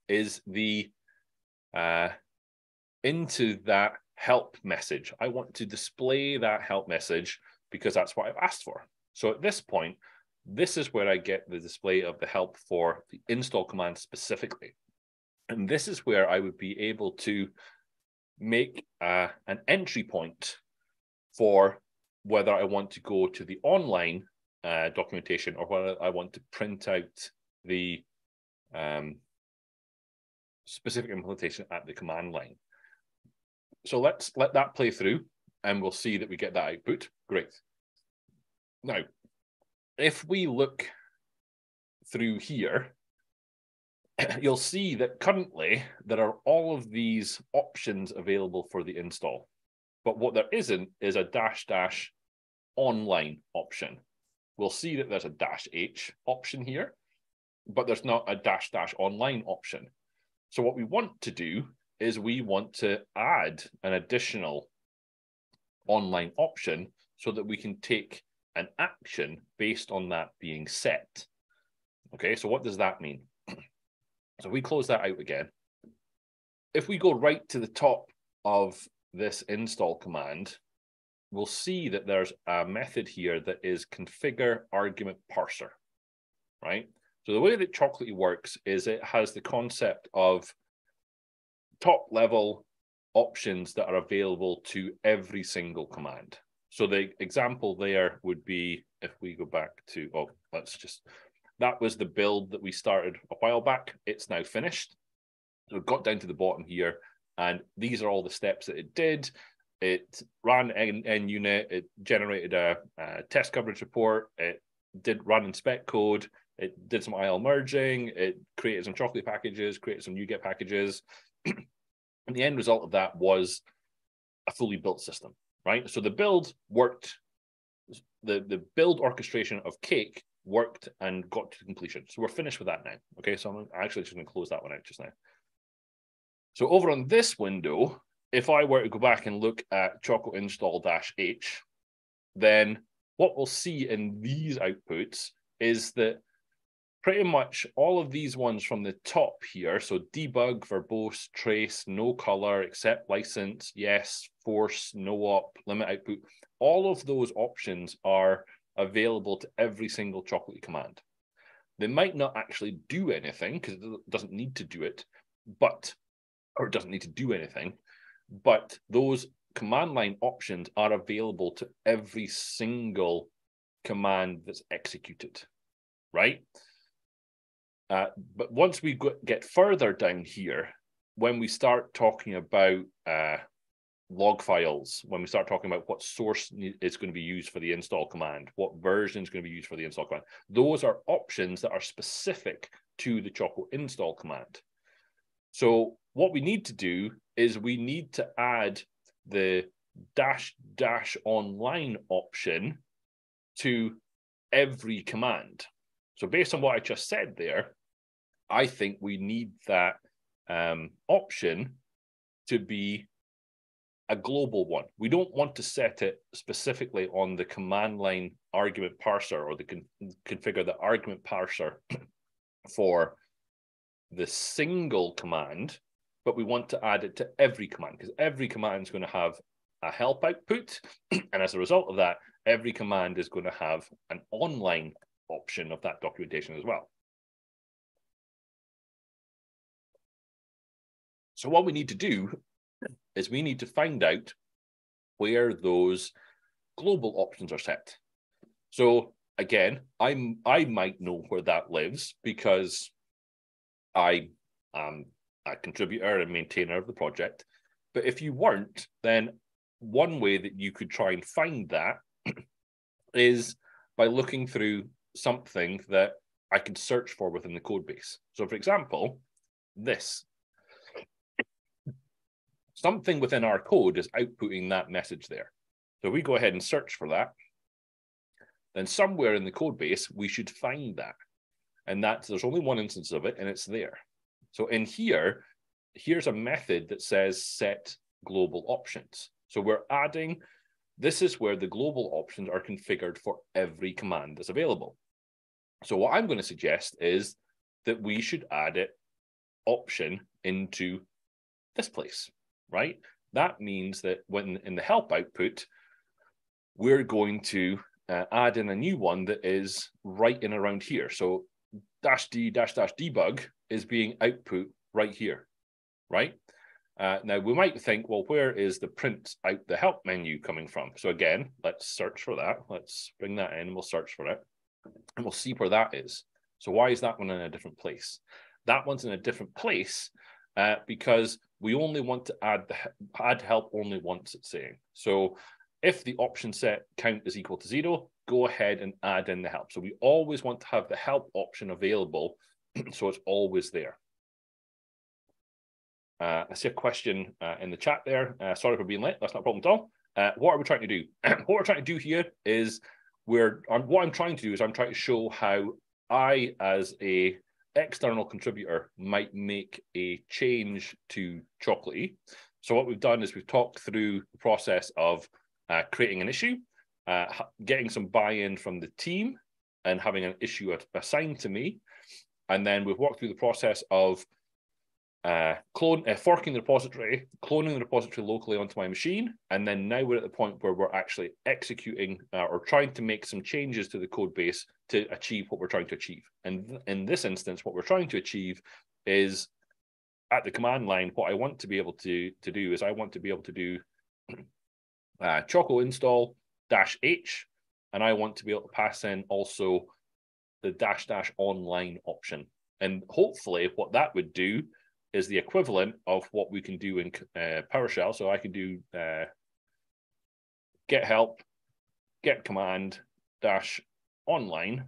is the uh, into that help message. I want to display that help message because that's what I've asked for. So at this point, this is where I get the display of the help for the install command specifically. And this is where I would be able to make uh, an entry point for whether I want to go to the online uh, documentation or whether I want to print out the um, specific implementation at the command line. So let's let that play through and we'll see that we get that output. Great. Now, if we look through here, you'll see that currently there are all of these options available for the install. But what there isn't is a dash dash online option. We'll see that there's a dash H option here, but there's not a dash dash online option. So what we want to do is we want to add an additional online option so that we can take an action based on that being set. Okay, so what does that mean? so we close that out again. If we go right to the top of this install command, we'll see that there's a method here that is configure argument parser, right? So the way that Chocolatey works is it has the concept of top level options that are available to every single command. So the example there would be if we go back to, oh, let's just, that was the build that we started a while back. It's now finished. So it got down to the bottom here, and these are all the steps that it did. It ran NUnit, it generated a, a test coverage report, it did run inspect code, it did some IL merging, it created some Chocolatey packages, created some NuGet packages, And the end result of that was a fully built system, right? So the build worked, the, the build orchestration of Cake worked and got to completion. So we're finished with that now. Okay, so I'm actually just going to close that one out just now. So over on this window, if I were to go back and look at Choco install dash H, then what we'll see in these outputs is that pretty much all of these ones from the top here. So debug, verbose, trace, no color, accept license, yes, force, no op, limit output. All of those options are available to every single Chocolatey command. They might not actually do anything because it doesn't need to do it, but, or it doesn't need to do anything, but those command line options are available to every single command that's executed, right? Uh, but once we get further down here, when we start talking about uh, log files, when we start talking about what source is going to be used for the install command, what version is going to be used for the install command, those are options that are specific to the Choco install command. So what we need to do is we need to add the dash dash online option to every command. So based on what I just said there, I think we need that um, option to be a global one. We don't want to set it specifically on the command line argument parser or the con configure the argument parser for the single command, but we want to add it to every command because every command is going to have a help output. and as a result of that, every command is going to have an online option of that documentation as well. So what we need to do is we need to find out where those global options are set. So again, I'm I might know where that lives because I am a contributor and maintainer of the project. But if you weren't, then one way that you could try and find that is by looking through something that I could search for within the code base. So for example, this something within our code is outputting that message there. So we go ahead and search for that. Then somewhere in the code base, we should find that. And that's there's only one instance of it, and it's there. So in here, here's a method that says set global options. So we're adding, this is where the global options are configured for every command that's available. So what I'm going to suggest is that we should add it option into this place right? That means that when in the help output, we're going to uh, add in a new one that is right in around here. So dash D dash dash debug is being output right here, right? Uh, now we might think, well, where is the print out the help menu coming from? So again, let's search for that. Let's bring that in and we'll search for it and we'll see where that is. So why is that one in a different place? That one's in a different place uh, because we only want to add the add help only once it's saying. So if the option set count is equal to zero, go ahead and add in the help. So we always want to have the help option available so it's always there. Uh, I see a question uh, in the chat there. Uh, sorry for being late. That's not a problem at all. Uh, what are we trying to do? what we're trying to do here is we're um, what I'm trying to do is I'm trying to show how I, as a external contributor might make a change to Chocolatey. So what we've done is we've talked through the process of uh, creating an issue, uh, getting some buy-in from the team, and having an issue assigned to me. And then we've walked through the process of uh, clone uh, forking the repository, cloning the repository locally onto my machine, and then now we're at the point where we're actually executing uh, or trying to make some changes to the code base to achieve what we're trying to achieve. And in this instance, what we're trying to achieve is at the command line. What I want to be able to to do is I want to be able to do uh, Choco install dash H, and I want to be able to pass in also the dash dash online option. And hopefully, what that would do is the equivalent of what we can do in uh, PowerShell. So I can do uh, get help, get command dash online.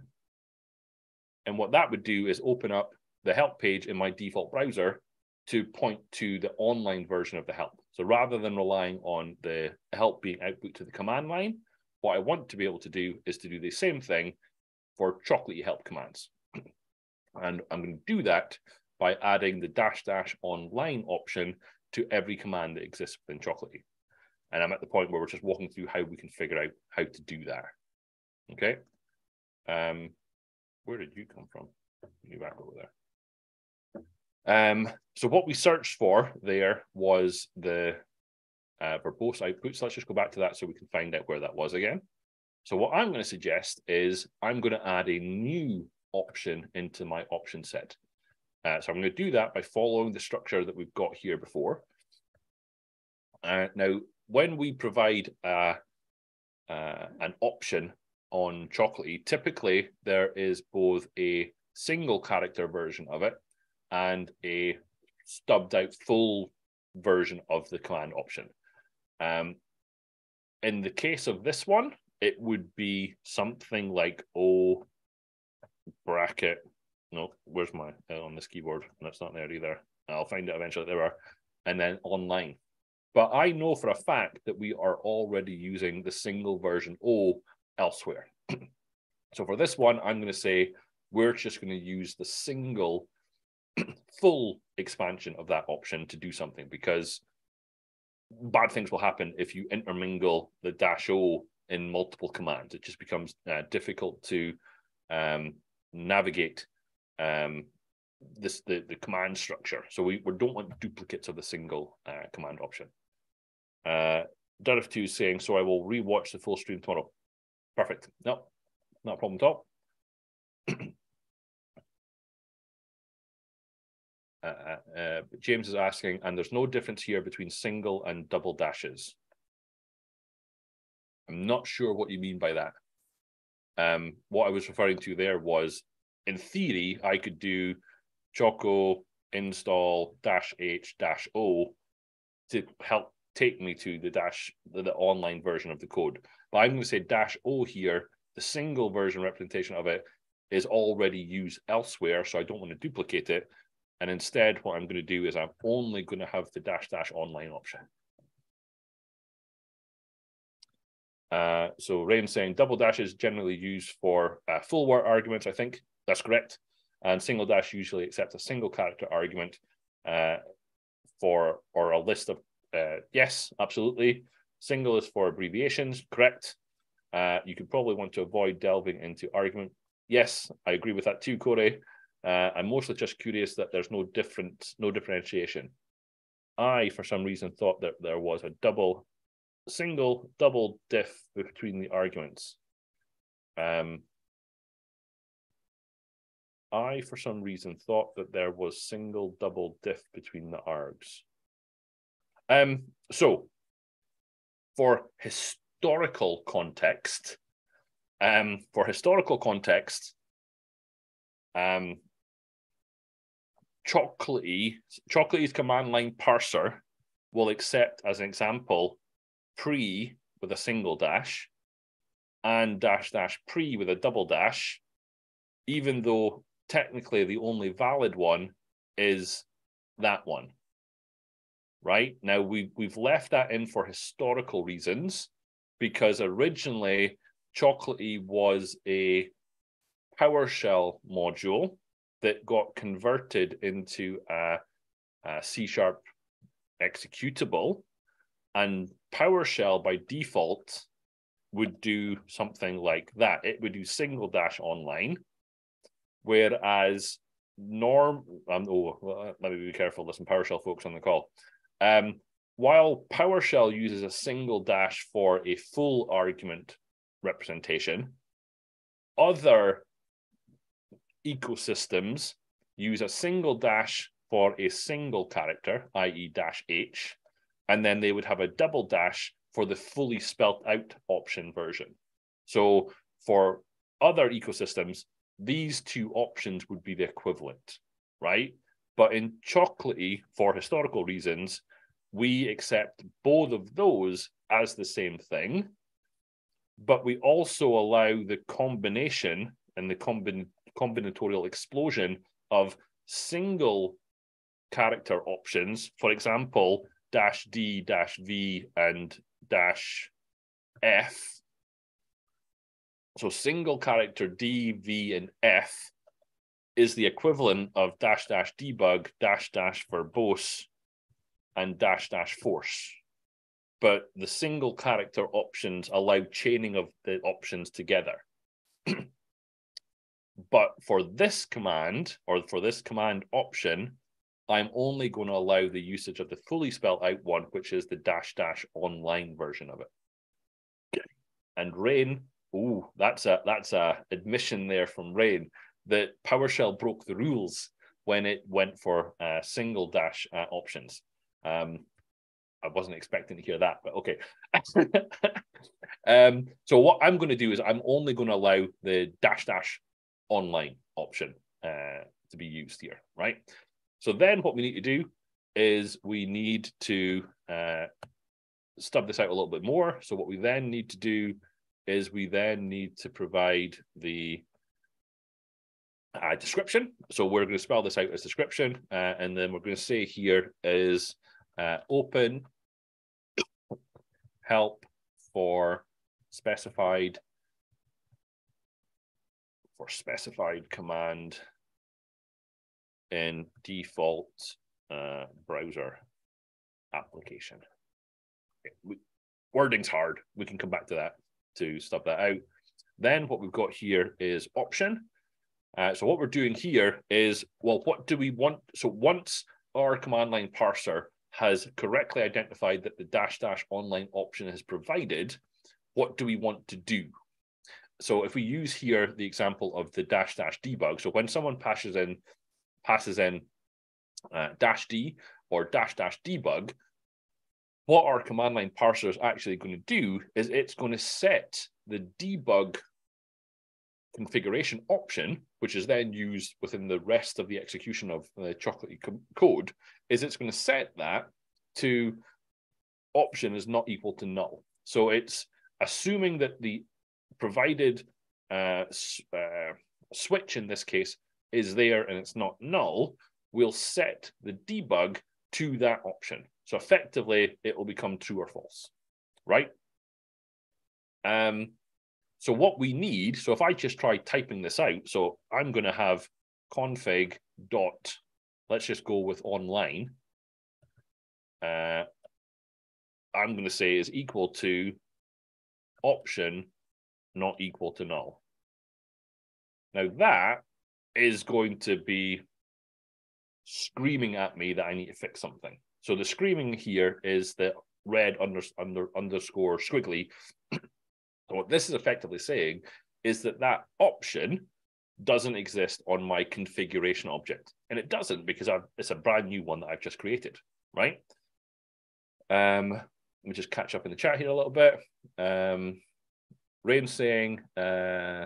And what that would do is open up the help page in my default browser to point to the online version of the help. So rather than relying on the help being output to the command line, what I want to be able to do is to do the same thing for Chocolatey help commands. and I'm going to do that by adding the dash dash online option to every command that exists within Chocolatey. And I'm at the point where we're just walking through how we can figure out how to do that. Okay. Um, where did you come from? You back over there. Um, so what we searched for there was the uh, verbose outputs. Let's just go back to that so we can find out where that was again. So what I'm going to suggest is I'm going to add a new option into my option set. Uh, so I'm going to do that by following the structure that we've got here before. Uh, now, when we provide uh, uh, an option on Chocolatey, typically there is both a single character version of it and a stubbed out full version of the command option. Um, in the case of this one, it would be something like O bracket. No, where's my uh, on this keyboard? And it's not there either. I'll find it eventually. There are, and then online. But I know for a fact that we are already using the single version O elsewhere. so for this one, I'm going to say we're just going to use the single full expansion of that option to do something because bad things will happen if you intermingle the dash O in multiple commands. It just becomes uh, difficult to um, navigate um, this the, the command structure. So we, we don't want duplicates of the single uh, command option. Uh, Durif2 is saying, so I will rewatch the full stream tomorrow. Perfect. No, not a problem at all. Uh, uh, uh, James is asking, and there's no difference here between single and double dashes. I'm not sure what you mean by that. Um, what I was referring to there was, in theory, I could do choco install dash h dash o to help take me to the dash the, the online version of the code. But I'm going to say dash o here. The single version representation of it is already used elsewhere, so I don't want to duplicate it. And instead, what I'm going to do is I'm only going to have the dash dash online option. Uh, so Rain saying double dash is generally used for uh, full word arguments. I think that's correct. And single dash usually accepts a single character argument uh, for or a list of uh, yes, absolutely. Single is for abbreviations, correct. Uh, you could probably want to avoid delving into argument. Yes, I agree with that too, Corey. Uh, I'm mostly just curious that there's no different, no differentiation. I, for some reason, thought that there was a double, single, double diff between the arguments. Um, I, for some reason, thought that there was single, double diff between the args. Um, so, for historical context, um, for historical context, um, Chocolatey, Chocolatey's command line parser will accept, as an example, pre with a single dash and dash dash pre with a double dash, even though technically the only valid one is that one. Right now, we we've left that in for historical reasons because originally Chocolatey was a PowerShell module that got converted into a, a C sharp executable, and PowerShell by default would do something like that. It would do single dash online, whereas norm. Um, oh, let me be careful. Listen, PowerShell folks on the call. Um, while PowerShell uses a single dash for a full argument representation, other ecosystems use a single dash for a single character, i.e., dash H, and then they would have a double dash for the fully spelt out option version. So for other ecosystems, these two options would be the equivalent, right? But in Chocolatey, for historical reasons, we accept both of those as the same thing, but we also allow the combination and the combin combinatorial explosion of single character options, for example, dash D, dash V, and dash F. So single character D, V, and F is the equivalent of dash dash debug, dash dash verbose, and dash dash force. But the single character options allow chaining of the options together. But for this command or for this command option, I'm only going to allow the usage of the fully spelled out one, which is the dash dash online version of it. And Rain, oh, that's a that's a admission there from Rain that PowerShell broke the rules when it went for uh, single dash uh, options. Um, I wasn't expecting to hear that, but okay. um, so what I'm going to do is I'm only going to allow the dash dash online option uh, to be used here, right? So then what we need to do is we need to uh, stub this out a little bit more. So what we then need to do is we then need to provide the uh, description. So we're going to spell this out as description, uh, and then we're going to say here is uh, open help for specified for specified command in default uh, browser application. We, wording's hard. We can come back to that to stub that out. Then what we've got here is option. Uh, so what we're doing here is, well, what do we want? So once our command line parser has correctly identified that the dash dash online option is provided, what do we want to do? So if we use here the example of the dash dash debug, so when someone passes in passes in uh, dash d or dash dash debug, what our command line parser is actually going to do is it's going to set the debug configuration option, which is then used within the rest of the execution of the chocolatey code, is it's going to set that to option is not equal to null. So it's assuming that the provided uh, uh, switch in this case is there and it's not null, we'll set the debug to that option. So effectively, it will become true or false, right? Um, so what we need, so if I just try typing this out, so I'm going to have config dot, let's just go with online. Uh, I'm going to say is equal to option not equal to null. Now that is going to be screaming at me that I need to fix something. So the screaming here is the red under, under underscore squiggly so what this is effectively saying is that that option doesn't exist on my configuration object. And it doesn't because I've, it's a brand new one that I've just created, right? Um, let me just catch up in the chat here a little bit. Um, Rain saying, uh,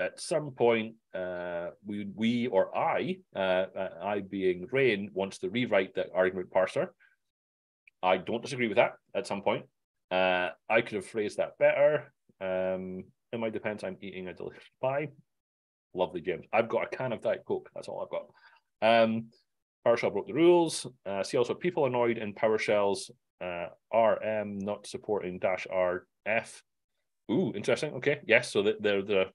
at some point, uh, we, we or I, uh, uh I being Rain, wants to rewrite the argument parser. I don't disagree with that at some point. Uh, I could have phrased that better. Um, in my defense, I'm eating a delicious pie. Lovely, James. I've got a can of Diet Coke. That's all I've got. Um, PowerShell broke the rules. Uh, see also people annoyed in PowerShell's uh, RM not supporting dash RF. Ooh, interesting. Okay, yes. So that they're the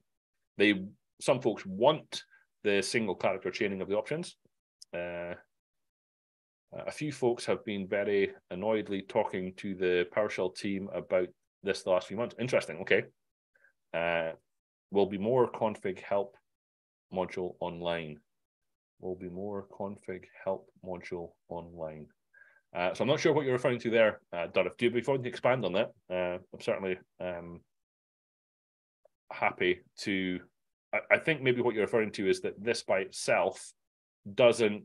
they some folks want the single character chaining of the options. Uh, a few folks have been very annoyedly talking to the PowerShell team about this the last few months. Interesting. Okay. Uh, will be more config help module online. Will be more config help module online. Uh, so I'm not sure what you're referring to there, uh, Dorif. Do you before you expand on that? Uh, I'm certainly um, happy to. I, I think maybe what you're referring to is that this by itself doesn't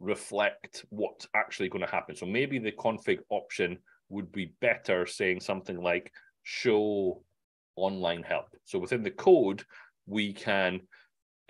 reflect what's actually going to happen. So maybe the config option would be better saying something like show online help. So within the code, we can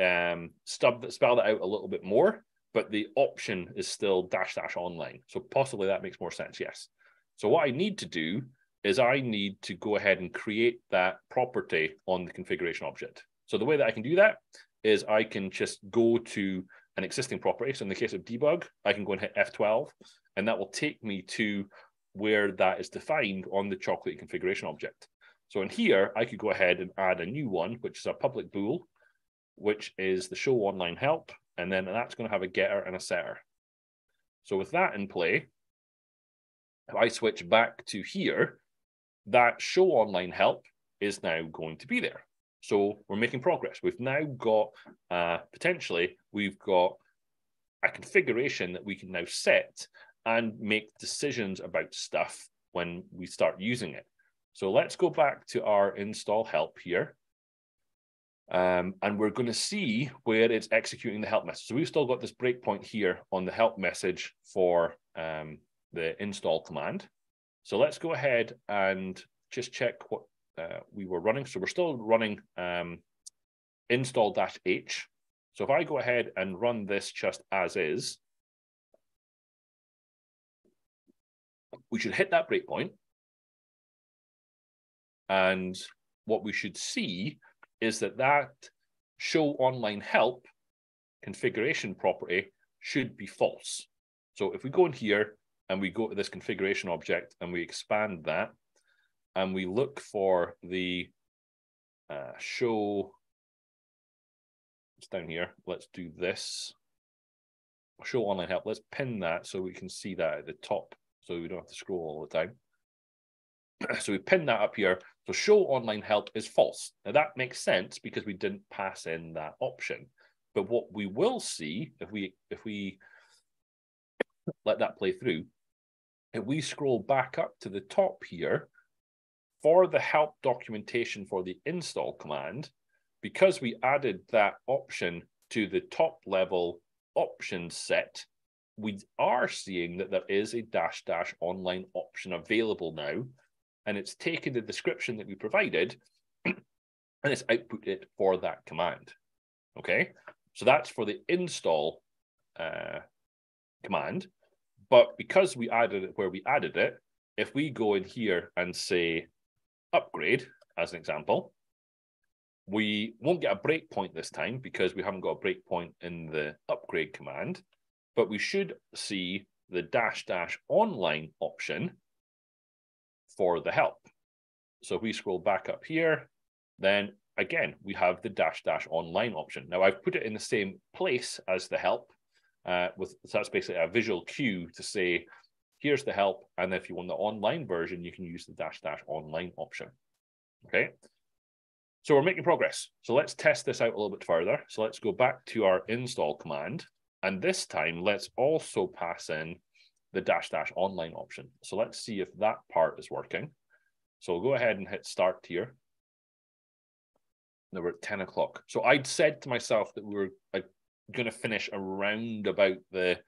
um, stub, that spell that out a little bit more, but the option is still dash dash online. So possibly that makes more sense. Yes. So what I need to do is I need to go ahead and create that property on the configuration object. So the way that I can do that is I can just go to an existing property. So in the case of debug, I can go and hit F12, and that will take me to where that is defined on the Chocolatey configuration object. So in here, I could go ahead and add a new one, which is a public bool, which is the show online help, and then that's going to have a getter and a setter. So with that in play, if I switch back to here, that show online help is now going to be there. So we're making progress. We've now got uh, potentially we've got a configuration that we can now set and make decisions about stuff when we start using it. So let's go back to our install help here. Um, and we're going to see where it's executing the help message. So we've still got this breakpoint here on the help message for um, the install command. So let's go ahead and just check what uh, we were running. So we're still running um, install-h. So if I go ahead and run this just as is, we should hit that breakpoint. And what we should see is that that show online help configuration property should be false. So if we go in here and we go to this configuration object and we expand that and we look for the uh, show, it's down here, let's do this, show online help, let's pin that so we can see that at the top so we don't have to scroll all the time. so we pin that up here. So show online help is false. Now that makes sense because we didn't pass in that option. But what we will see if we if we let that play through, if we scroll back up to the top here, for the help documentation for the install command, because we added that option to the top level option set, we are seeing that there is a dash dash online option available now and it's taken the description that we provided and it's output it for that command. Okay, so that's for the install uh, command. But because we added it where we added it, if we go in here and say upgrade as an example, we won't get a breakpoint this time because we haven't got a breakpoint in the upgrade command, but we should see the dash dash online option for the help. So if we scroll back up here, then again, we have the dash dash online option. Now I've put it in the same place as the help uh, with, so that's basically a visual cue to say, here's the help. And if you want the online version, you can use the dash dash online option. Okay. So we're making progress. So let's test this out a little bit further. So let's go back to our install command. And this time, let's also pass in the dash dash online option. So let's see if that part is working. So we'll go ahead and hit start here. Now we're at 10 o'clock. So I'd said to myself that we were going to finish around about the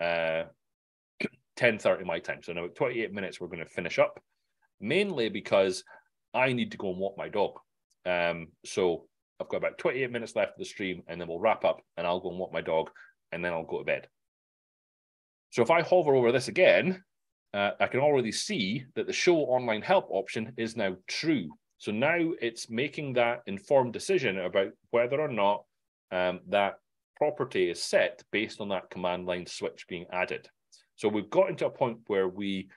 uh, 10.30 my time. So now at 28 minutes, we're going to finish up, mainly because I need to go and walk my dog. Um, so I've got about 28 minutes left of the stream, and then we'll wrap up, and I'll go and walk my dog, and then I'll go to bed. So if I hover over this again, uh, I can already see that the show online help option is now true. So now it's making that informed decision about whether or not um, that property is set based on that command line switch being added. So we've got into a point where we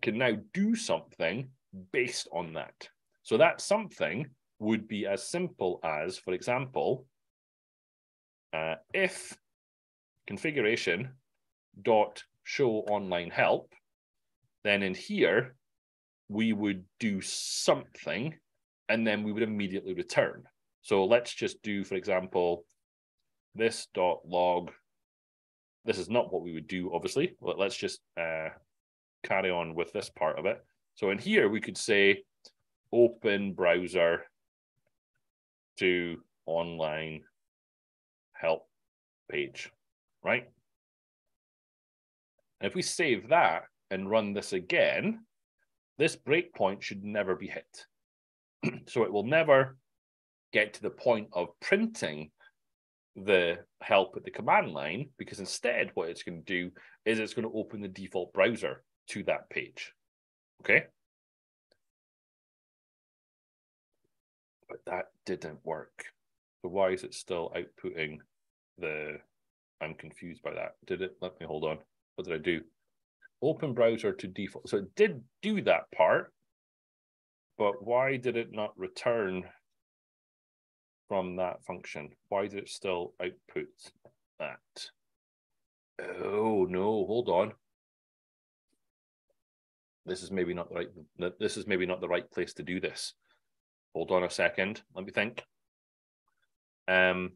can now do something based on that. So that something would be as simple as, for example, uh, if configuration dot show online help, then in here, we would do something and then we would immediately return. So let's just do, for example, this dot log. This is not what we would do, obviously. Let's just uh, carry on with this part of it. So in here, we could say open browser to online help page, right? And if we save that and run this again, this breakpoint should never be hit. so it will never get to the point of printing the help at the command line because instead what it's going to do is it's going to open the default browser to that page. Okay. But that didn't work. So why is it still outputting the I'm confused by that. Did it let me hold on? what did I do? Open browser to default. So it did do that part, but why did it not return from that function? Why does it still output that? Oh no, hold on. This is maybe not the right this is maybe not the right place to do this. Hold on a second. Let me think. Um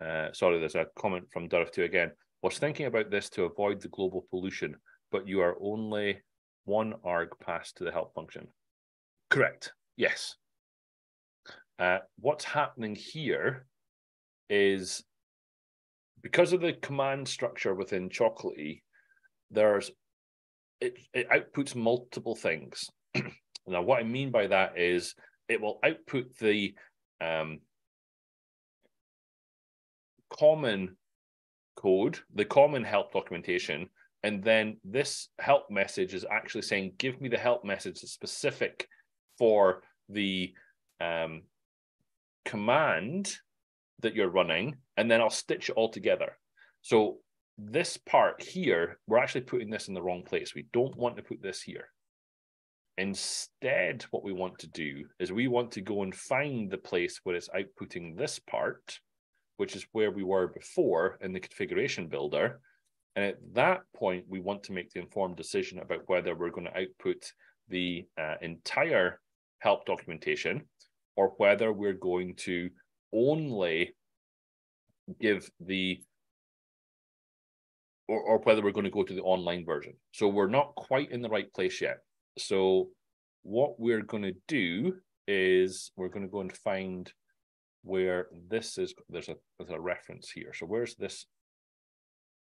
Uh, sorry, there's a comment from Durf 2 again. Was thinking about this to avoid the global pollution, but you are only one arg passed to the help function. Correct. Yes. Uh, what's happening here is because of the command structure within Chocolatey, there's it, it outputs multiple things. now, what I mean by that is it will output the um, common code, the common help documentation, and then this help message is actually saying, give me the help message that's specific for the um, command that you're running, and then I'll stitch it all together. So this part here, we're actually putting this in the wrong place. We don't want to put this here. Instead, what we want to do is we want to go and find the place where it's outputting this part, which is where we were before in the configuration builder. And at that point, we want to make the informed decision about whether we're going to output the uh, entire help documentation or whether we're going to only give the or, or whether we're going to go to the online version. So we're not quite in the right place yet. So what we're going to do is we're going to go and find where this is. There's a there's a reference here. So where's this?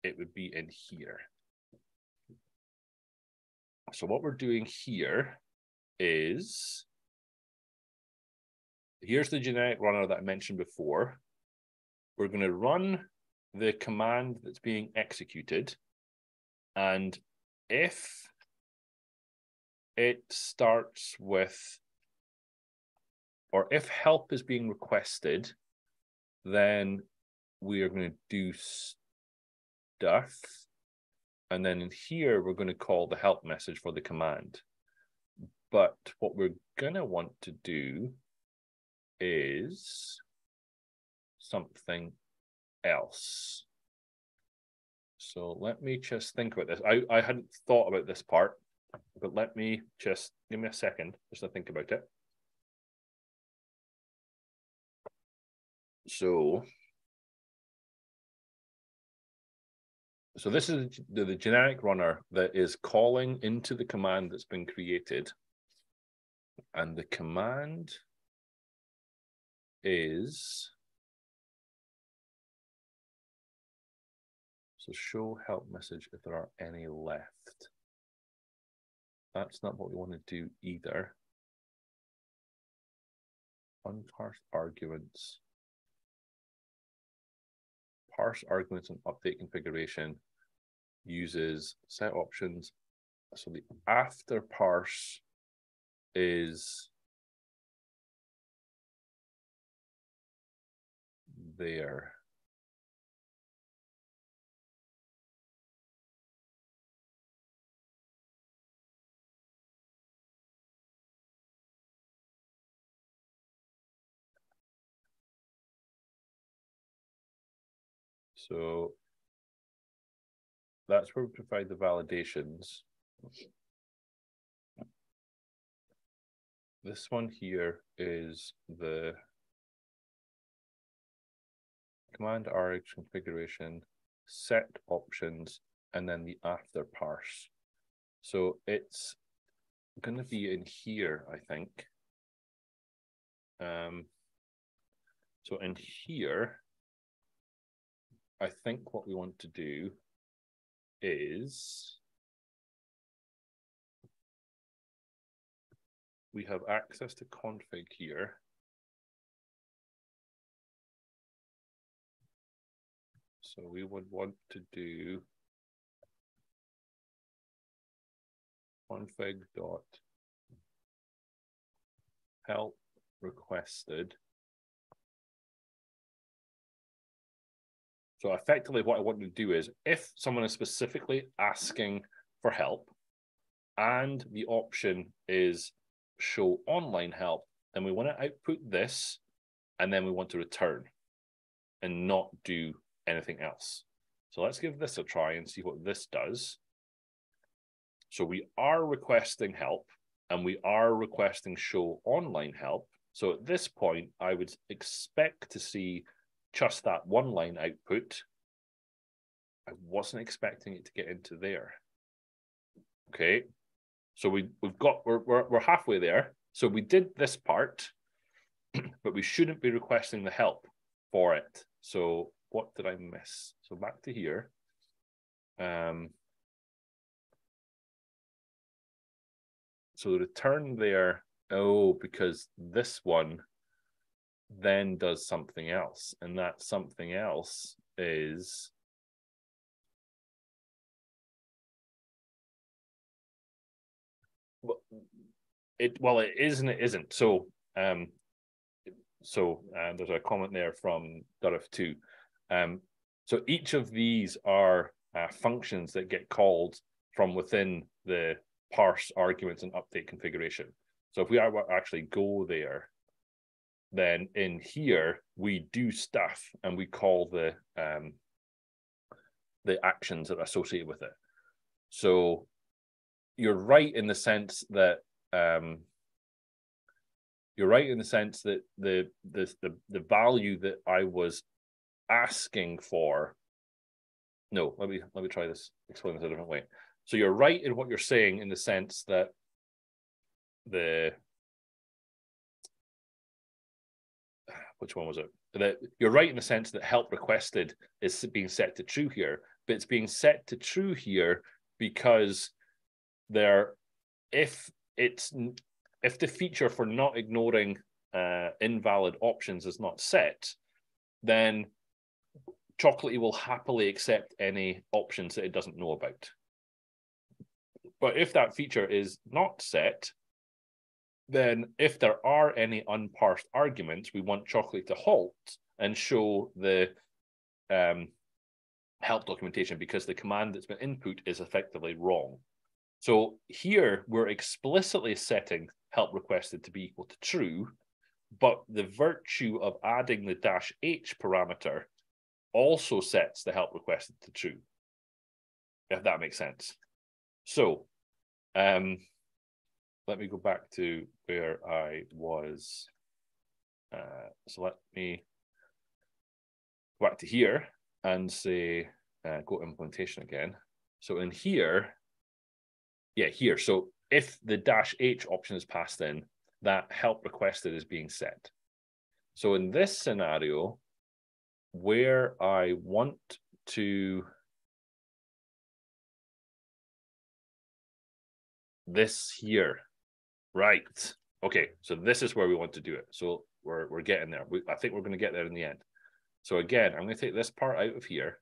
It would be in here. So what we're doing here is here's the generic runner that I mentioned before. We're going to run the command that's being executed. And if it starts with, or if help is being requested, then we are going to do stuff. And then in here, we're going to call the help message for the command. But what we're going to want to do is something else. So let me just think about this. I, I hadn't thought about this part, but let me just give me a second just to think about it. So, so this is the, the generic runner that is calling into the command that's been created. And the command is So show help message if there are any left. That's not what we want to do either. Unparsed arguments. Parse arguments and update configuration uses set options. So the after parse is there. So that's where we provide the validations. This one here is the command RH configuration, set options, and then the after parse. So it's going to be in here, I think. Um, so in here, I think what we want to do is we have access to config here. So we would want to do config dot help requested. So effectively, what I want to do is if someone is specifically asking for help and the option is show online help, then we want to output this and then we want to return and not do anything else. So let's give this a try and see what this does. So we are requesting help and we are requesting show online help. So at this point, I would expect to see just that one line output, I wasn't expecting it to get into there. Okay. So we, we've got, we're, we're, we're halfway there. So we did this part, but we shouldn't be requesting the help for it. So what did I miss? So back to here. Um, so the return there, oh, because this one then does something else. And that something else is it well it is and it isn't so um so uh, there's a comment there from Durif too um so each of these are uh, functions that get called from within the parse arguments and update configuration. So if we actually go there then in here we do stuff and we call the um the actions that are associated with it. So you're right in the sense that um, you're right in the sense that the, the the the value that I was asking for. No, let me let me try this. Explain this a different way. So you're right in what you're saying in the sense that the which one was it? That you're right in the sense that help requested is being set to true here, but it's being set to true here because there, if it's if the feature for not ignoring uh, invalid options is not set, then Chocolatey will happily accept any options that it doesn't know about. But if that feature is not set, then if there are any unparsed arguments, we want Chocolatey to halt and show the um, help documentation because the command that's been input is effectively wrong. So here we're explicitly setting help requested to be equal to true, but the virtue of adding the dash h parameter also sets the help requested to true, if that makes sense. So um, let me go back to where I was. Uh, so let me go back to here and say, uh, go implementation again. So in here, yeah, here. So if the dash H option is passed in, that help requested is being set. So in this scenario, where I want to this here, right? Okay, so this is where we want to do it. So we're we're getting there. We, I think we're going to get there in the end. So again, I'm going to take this part out of here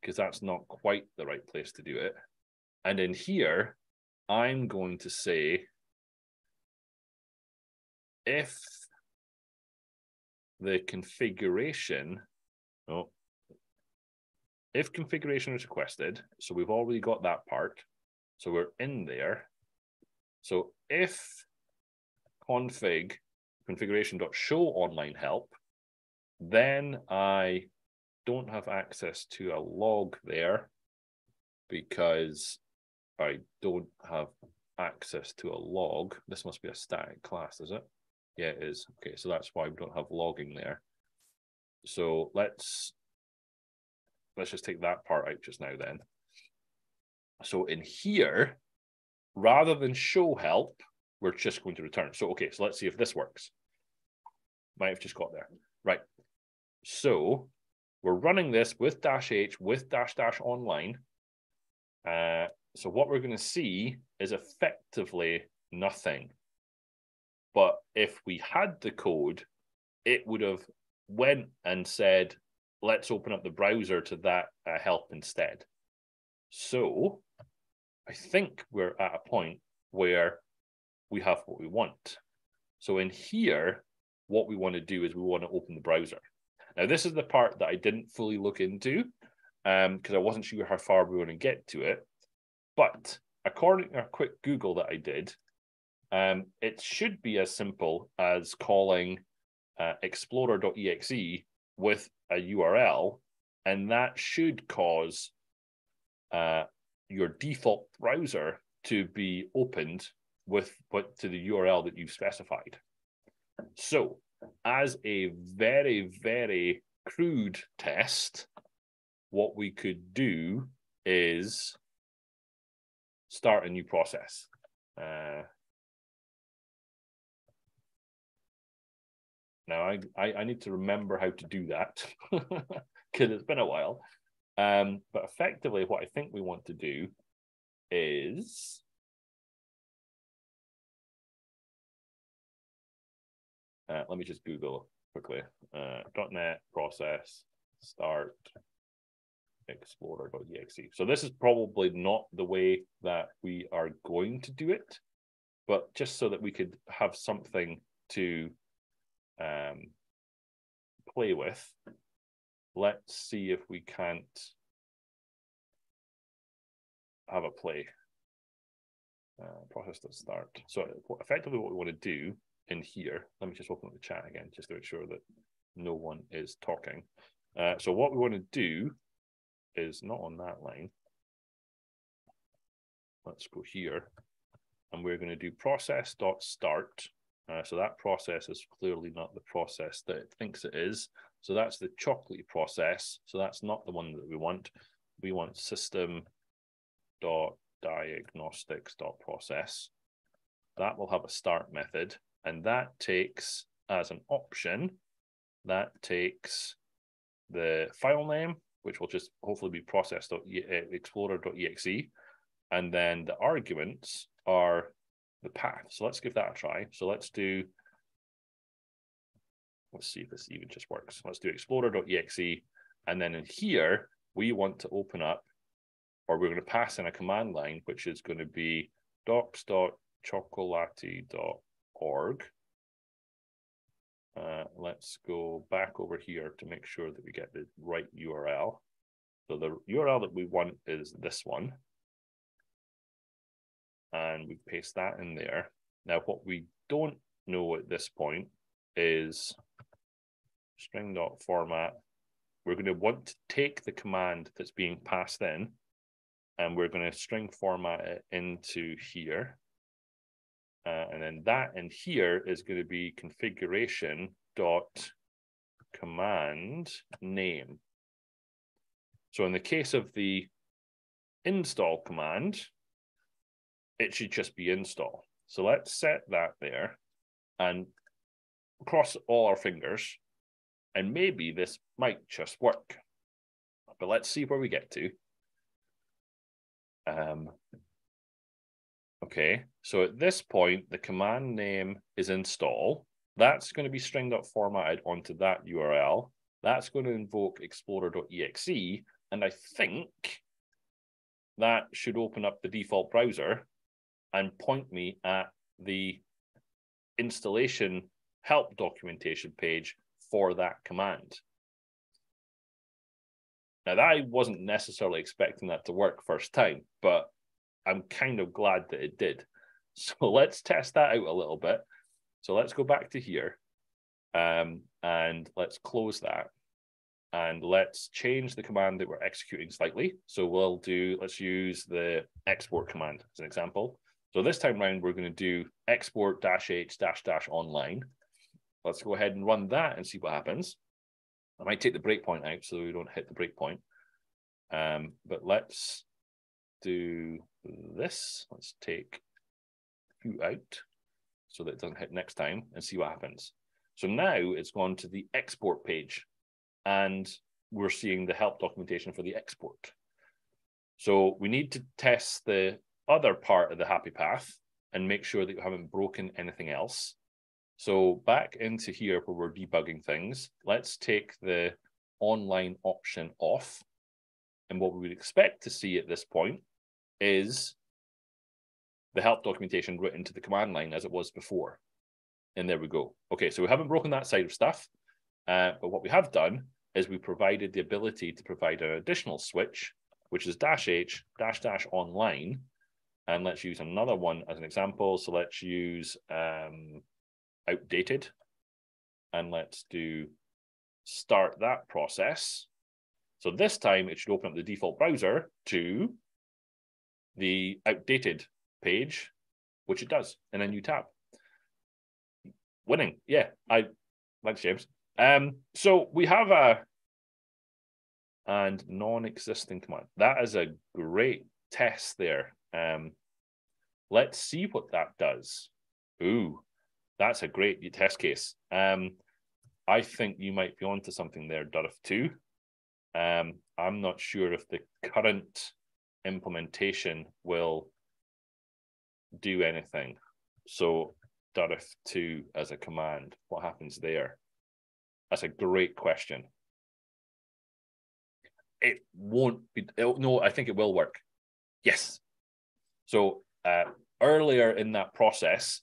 because that's not quite the right place to do it. And in here, I'm going to say if the configuration, oh, if configuration is requested, so we've already got that part, so we're in there. So if config configuration.show online help, then I don't have access to a log there because I don't have access to a log. This must be a static class, is it? Yeah, it is. Okay, so that's why we don't have logging there. So let's let's just take that part out just now then. So in here, rather than show help, we're just going to return. So okay, so let's see if this works. Might have just got there. Right. So we're running this with dash H with dash dash online. Uh, so what we're going to see is effectively nothing. But if we had the code, it would have went and said, let's open up the browser to that uh, help instead. So I think we're at a point where we have what we want. So in here, what we want to do is we want to open the browser. Now, this is the part that I didn't fully look into because um, I wasn't sure how far we were going to get to it. But according to a quick Google that I did, um, it should be as simple as calling uh, explorer.exe with a URL, and that should cause uh, your default browser to be opened with what to the URL that you've specified. So, as a very, very crude test, what we could do is start a new process. Uh, Now I, I, I need to remember how to do that because it's been a while. Um, but effectively, what I think we want to do is uh, let me just Google quickly. Uh, .NET process start explorer.exe. So this is probably not the way that we are going to do it, but just so that we could have something to um, play with, let's see if we can't have a play. Uh, process to start. So effectively what we want to do in here, let me just open up the chat again, just to make sure that no one is talking. Uh, so what we want to do is not on that line. Let's go here. And we're going to do process.start. Uh, so that process is clearly not the process that it thinks it is. So that's the chocolatey process. So that's not the one that we want. We want system dot diagnostics dot process. That will have a start method, and that takes as an option, that takes the file name, which will just hopefully be process.explorer.exe, and then the arguments are the path. So let's give that a try. So let's do, let's see if this even just works. Let's do explorer.exe. And then in here, we want to open up, or we're going to pass in a command line, which is going to be docs.chocolatey.org. Uh, let's go back over here to make sure that we get the right URL. So the URL that we want is this one and we paste that in there. Now, what we don't know at this point is string dot format. We're going to want to take the command that's being passed in, and we're going to string format it into here. Uh, and then that in here is going to be configuration dot command name. So in the case of the install command, it should just be install. So let's set that there and cross all our fingers. And maybe this might just work. But let's see where we get to. Um, okay, so at this point, the command name is install. That's going to be string formatted onto that URL. That's going to invoke explorer.exe. And I think that should open up the default browser and point me at the installation help documentation page for that command. Now, I wasn't necessarily expecting that to work first time, but I'm kind of glad that it did. So let's test that out a little bit. So let's go back to here um, and let's close that. And let's change the command that we're executing slightly. So we'll do, let's use the export command as an example. So this time around, we're going to do export dash h dash dash online. Let's go ahead and run that and see what happens. I might take the breakpoint out so we don't hit the breakpoint. Um, but let's do this. Let's take few out so that it doesn't hit next time and see what happens. So now it's gone to the export page and we're seeing the help documentation for the export. So we need to test the other part of the happy path and make sure that you haven't broken anything else. So back into here where we're debugging things, let's take the online option off. And what we would expect to see at this point is the help documentation written to the command line as it was before. And there we go. Okay, so we haven't broken that side of stuff. Uh, but what we have done is we provided the ability to provide an additional switch, which is dash H dash dash online, and let's use another one as an example. So let's use um, outdated. And let's do start that process. So this time it should open up the default browser to the outdated page, which it does in a new tab. Winning. Yeah, I thanks, James. Um, so we have a and non-existing command. That is a great test there um, let's see what that does. Ooh, that's a great test case. Um, I think you might be onto something there, Durf 2. Um, I'm not sure if the current implementation will do anything. So Durf 2 as a command, what happens there? That's a great question. It won't be, no, I think it will work. Yes. So uh, earlier in that process,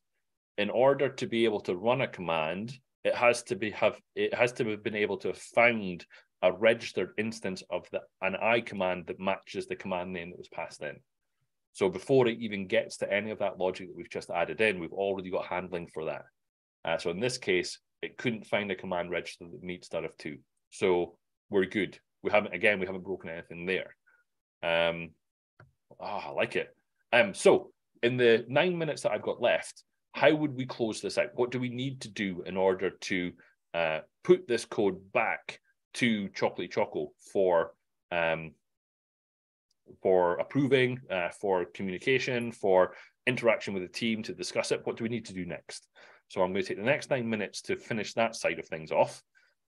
in order to be able to run a command, it has to be have it has to have been able to have found a registered instance of the an ICommand that matches the command name that was passed in. So before it even gets to any of that logic that we've just added in, we've already got handling for that. Uh, so in this case, it couldn't find a command register that meets that of 2. So we're good. We haven't again, we haven't broken anything there. Um, oh, I like it. Um, so in the nine minutes that I've got left, how would we close this out? What do we need to do in order to uh, put this code back to Chocolatey Choco for um, for approving, uh, for communication, for interaction with the team to discuss it? What do we need to do next? So I'm going to take the next nine minutes to finish that side of things off,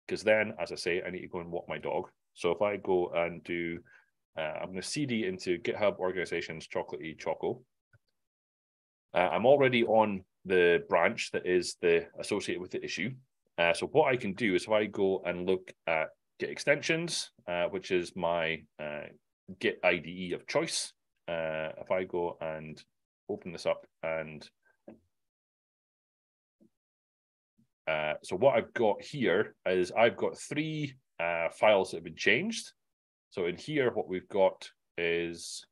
because then, as I say, I need to go and walk my dog. So if I go and do, uh, I'm going to CD into GitHub organizations Chocolatey Choco. Uh, I'm already on the branch that is the associated with the issue. Uh, so what I can do is if I go and look at Git extensions, uh, which is my uh, Git IDE of choice, uh, if I go and open this up and so what I've got here is I've got three files that have been changed. So in here, what we've got is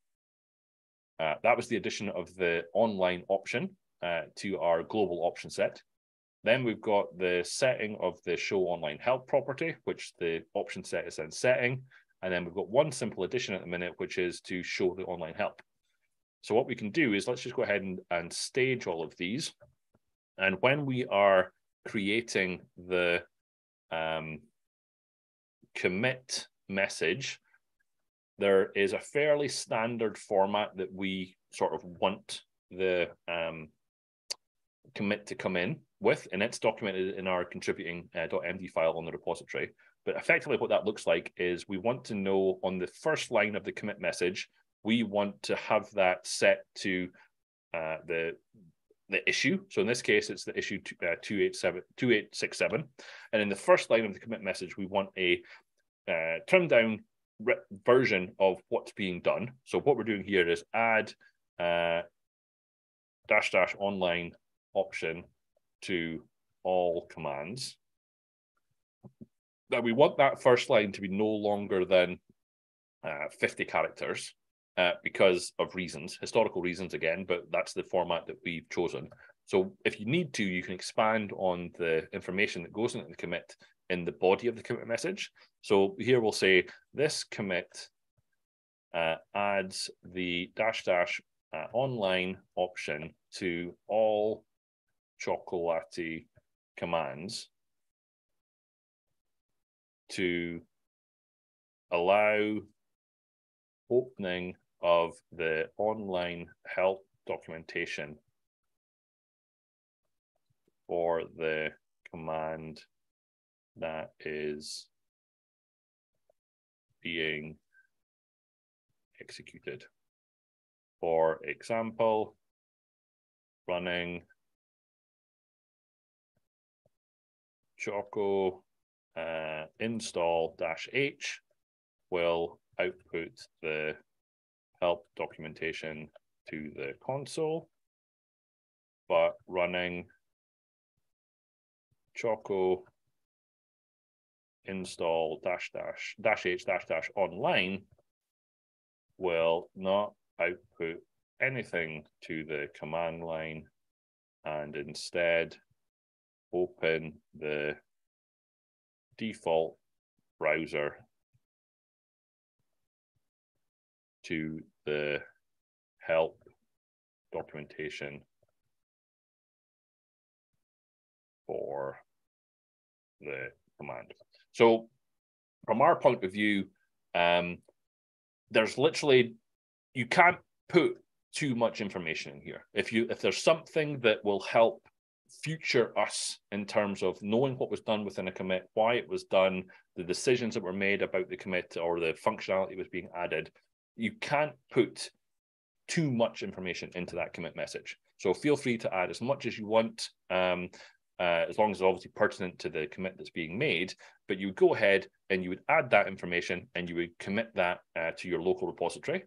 uh, that was the addition of the online option uh, to our global option set. Then we've got the setting of the show online help property, which the option set is then setting. And then we've got one simple addition at the minute, which is to show the online help. So what we can do is let's just go ahead and, and stage all of these. And when we are creating the um, commit message, there is a fairly standard format that we sort of want the um, commit to come in with, and it's documented in our contributing uh, .md file on the repository. But effectively, what that looks like is we want to know on the first line of the commit message, we want to have that set to uh, the the issue. So in this case, it's the issue uh, 287, 2867. And in the first line of the commit message, we want a uh, down version of what's being done. So what we're doing here is add uh, dash dash online option to all commands. Now we want that first line to be no longer than uh, 50 characters uh, because of reasons, historical reasons again, but that's the format that we've chosen. So if you need to, you can expand on the information that goes into the commit in the body of the commit message. So here we'll say this commit uh, adds the dash dash uh, online option to all Chocolatey commands to allow opening of the online help documentation for the command that is being executed. For example, running Choco uh, install dash H will output the help documentation to the console, but running Choco install dash dash dash H dash dash online will not output anything to the command line and instead open the default browser to the help documentation for the command. So from our point of view, um, there's literally, you can't put too much information in here. If you if there's something that will help future us in terms of knowing what was done within a commit, why it was done, the decisions that were made about the commit or the functionality was being added. You can't put too much information into that commit message. So feel free to add as much as you want, um, uh, as long as it's obviously pertinent to the commit that's being made. But you would go ahead and you would add that information and you would commit that uh, to your local repository.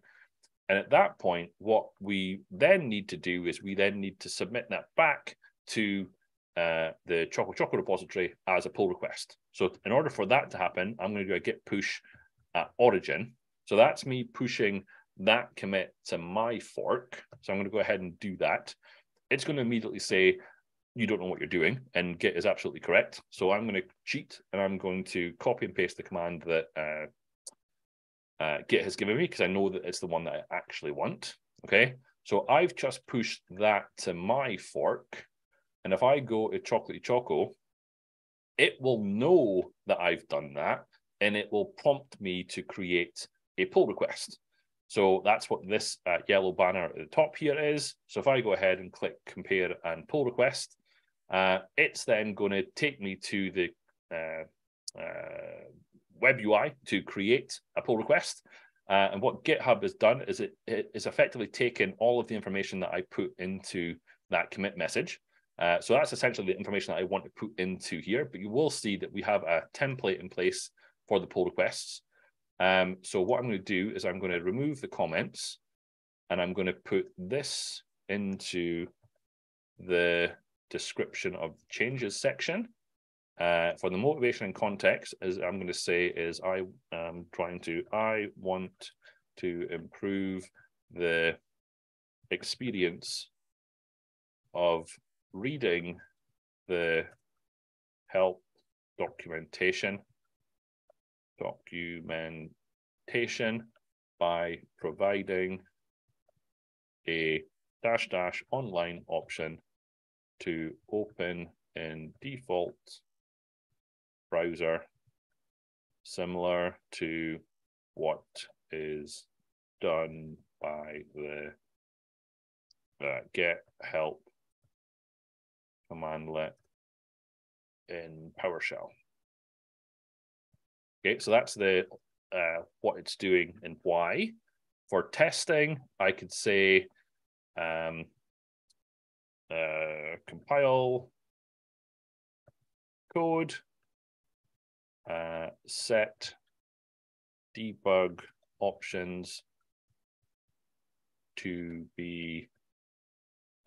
And at that point, what we then need to do is we then need to submit that back to uh, the Choco Choco repository as a pull request. So in order for that to happen, I'm going to do a git push at origin. So that's me pushing that commit to my fork. So I'm going to go ahead and do that. It's going to immediately say, you don't know what you're doing, and Git is absolutely correct. So I'm going to cheat and I'm going to copy and paste the command that uh, uh, Git has given me because I know that it's the one that I actually want. Okay. So I've just pushed that to my fork. And if I go to Chocolatey Choco, it will know that I've done that and it will prompt me to create a pull request. So that's what this uh, yellow banner at the top here is. So if I go ahead and click compare and pull request, uh, it's then going to take me to the uh, uh web UI to create a pull request. Uh, and what GitHub has done is it, it is effectively taken all of the information that I put into that commit message. Uh, so that's essentially the information that I want to put into here. But you will see that we have a template in place for the pull requests. Um, so what I'm going to do is I'm going to remove the comments and I'm going to put this into the description of changes section. Uh, for the motivation and context, as I'm going to say, is I am trying to, I want to improve the experience of reading the help documentation documentation by providing a dash dash online option to open in default browser similar to what is done by the uh, get help cmdlet in PowerShell. Okay, so that's the uh, what it's doing and why. For testing, I could say um, uh, compile. Code, uh, set. Debug options to be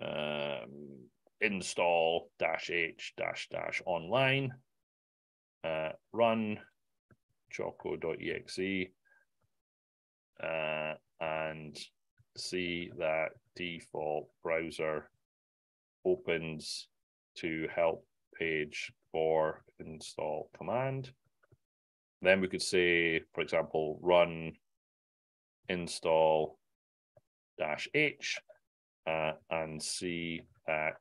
um, install dash h dash dash online, uh, run choco.exe uh, and see that default browser opens to help page for install command. Then we could say, for example, run install dash h uh, and see that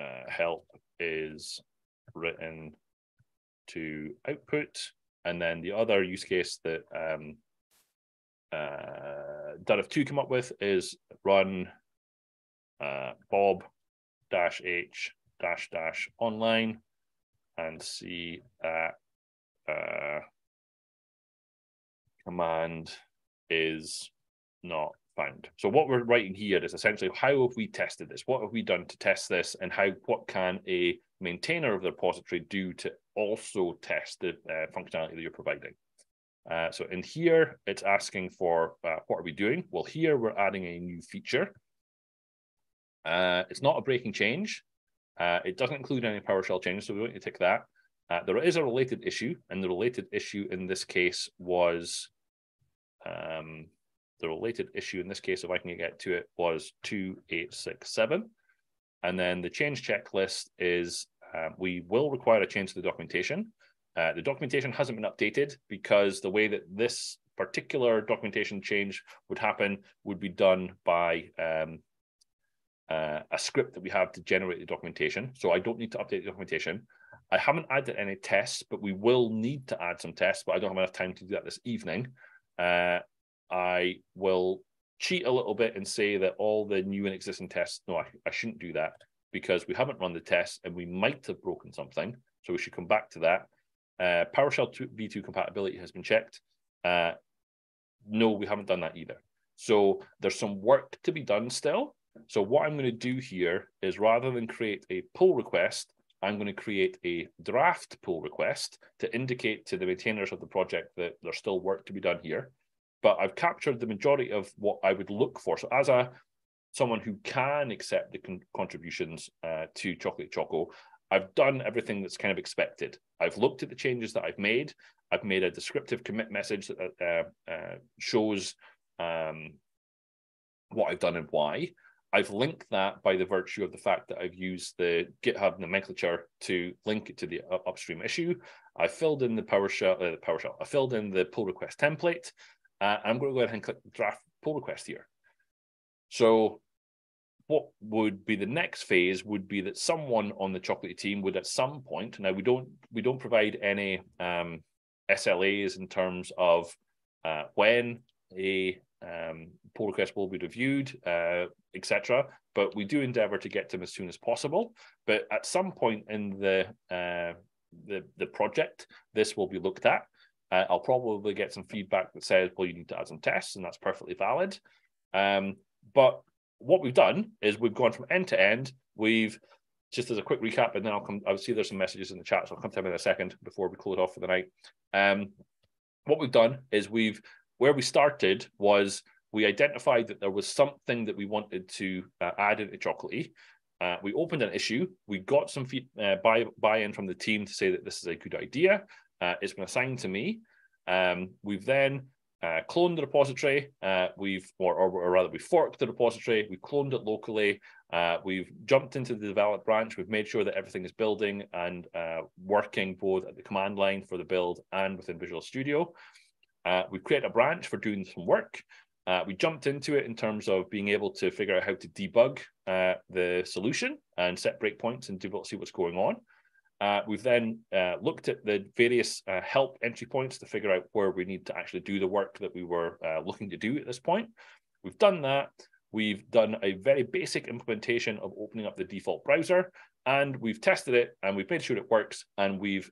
uh, help is written to output. And then the other use case that um, uh, Durif2 come up with is run uh, bob dash h dash dash online and see that uh, command is not found. So what we're writing here is essentially how have we tested this? What have we done to test this, and how what can a maintainer of the repository do to also test the uh, functionality that you're providing? Uh, so in here, it's asking for uh, what are we doing? Well, here we're adding a new feature. Uh, it's not a breaking change. Uh, it doesn't include any PowerShell changes, so we want to tick that. Uh, there is a related issue, and the related issue in this case was um, the related issue in this case, if I can get to it, was 2867. And then the change checklist is uh, we will require a change to the documentation. Uh, the documentation hasn't been updated because the way that this particular documentation change would happen would be done by um, uh, a script that we have to generate the documentation. So I don't need to update the documentation. I haven't added any tests, but we will need to add some tests, but I don't have enough time to do that this evening. Uh, I will cheat a little bit and say that all the new and existing tests, no, I, I shouldn't do that. because we haven't run the test and we might have broken something. So we should come back to that. Uh, PowerShell 2, v2 compatibility has been checked. Uh, no, we haven't done that either. So there's some work to be done still. So what I'm going to do here is rather than create a pull request, I'm going to create a draft pull request to indicate to the maintainers of the project that there's still work to be done here. But I've captured the majority of what I would look for. So as a someone who can accept the con contributions uh, to Chocolatey Choco, I've done everything that's kind of expected. I've looked at the changes that I've made. I've made a descriptive commit message that uh, uh, shows um, what I've done and why. I've linked that by the virtue of the fact that I've used the GitHub nomenclature to link it to the upstream issue. I filled in the PowerShell, uh, the PowerShell. I filled in the pull request template. Uh, I'm going to go ahead and click draft pull request here. So what would be the next phase would be that someone on the Chocolatey team would at some point now we don't we don't provide any um, SLAs in terms of uh, when a um, pull request will be reviewed, uh, etc. But we do endeavour to get to them as soon as possible. But at some point in the uh, the the project, this will be looked at. Uh, I'll probably get some feedback that says, "Well, you need to add some tests," and that's perfectly valid. Um, but what we've done is we've gone from end to end. We've just as a quick recap, and then I'll come. I'll see there's some messages in the chat, so I'll come to them in a second before we close off for the night. Um, what we've done is we've where we started was we identified that there was something that we wanted to uh, add into Chocolatey. Uh, we opened an issue. We got some feed, uh, buy, buy-in from the team to say that this is a good idea. Uh, it's been assigned to me. Um, we've then uh, cloned the repository. Uh, we've, or, or, rather, we forked the repository. We cloned it locally. We've jumped into the develop branch. We've made sure that everything is building and working both at the command line for the build and within Visual Studio. Uh, we've created a branch for doing some work. Uh, we jumped into it in terms of being able to figure out how to debug uh, the solution and set breakpoints and see what's going on. Uh, we've then uh, looked at the various uh, help entry points to figure out where we need to actually do the work that we were looking to do at this point. We've done that. We've done a very basic implementation of opening up the default browser, and we've tested it and we've made sure it works. And we've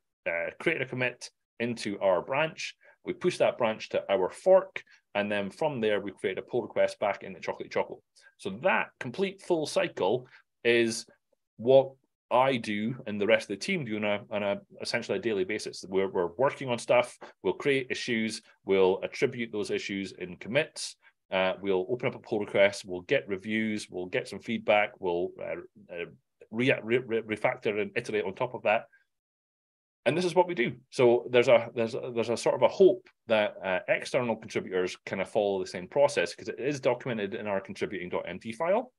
created a commit into our branch we push that branch to our fork, and then from there, we create a pull request back in the Chocolatey Choco. So that complete full cycle is what I do and the rest of the team do on a, on a essentially a daily basis. We're, we're working on stuff, we'll create issues, we'll attribute those issues in commits, uh, we'll open up a pull request, we'll get reviews, we'll get some feedback, we'll uh, uh, re- re- refactor and iterate on top of that and this is what we do. So there's a there's a, there's a sort of a hope that uh, external contributors kind of follow the same process because it is documented in our contributing.md file.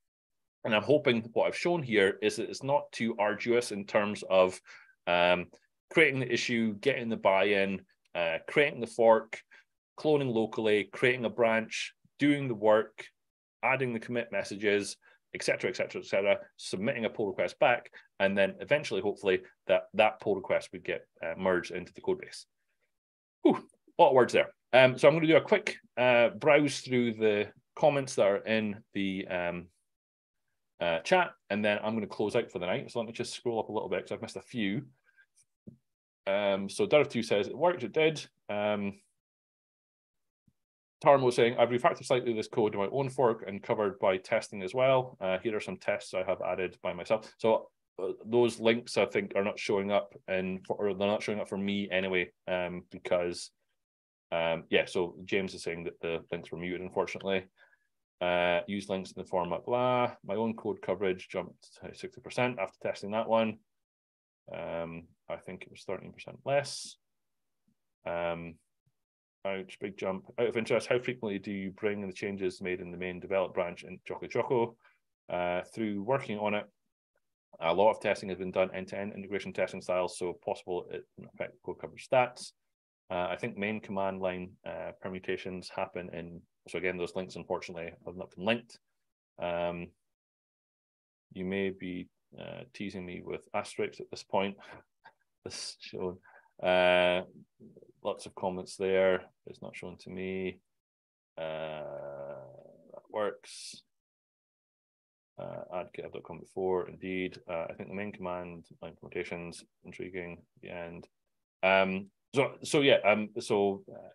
And I'm hoping what I've shown here is that it's not too arduous in terms of um, creating the issue, getting the buy-in, uh, creating the fork, cloning locally, creating a branch, doing the work, adding the commit messages, etc., etc., etc., submitting a pull request back, and then eventually, hopefully, that that pull request would get uh, merged into the code base. Whew, a lot of words there. Um, so I'm going to do a quick uh, browse through the comments that are in the um, uh, chat, and then I'm going to close out for the night. So let me just scroll up a little bit because I've missed a few. Um, so Durf2 says it worked, it did. Um, Tarmo saying, I've refactored slightly this code to my own fork and covered by testing as well. Uh, here are some tests I have added by myself. So uh, those links I think are not showing up and they're not showing up for me anyway, um, because um, yeah, so James is saying that the links were muted, unfortunately. Uh, use links in the format, blah. My own code coverage jumped to 60% after testing that one. Um, I think it was 13% less. Um, Ouch, big jump. Out of interest, how frequently do you bring the changes made in the main develop branch in Choco Choco? Uh, through working on it, a lot of testing has been done end-to-end integration testing styles, so possible it can affect code coverage stats. Uh, I think main command line uh, permutations happen in, so again, those links unfortunately have not been linked. Um, you may be uh, teasing me with asterisks at this point. this shown. Uh, lots of comments there. It's not shown to me. Uh, that works. uh, add github.com before, indeed. Uh, I think the main command line implementations, intriguing, the end. Um, so, so yeah, um, so uh,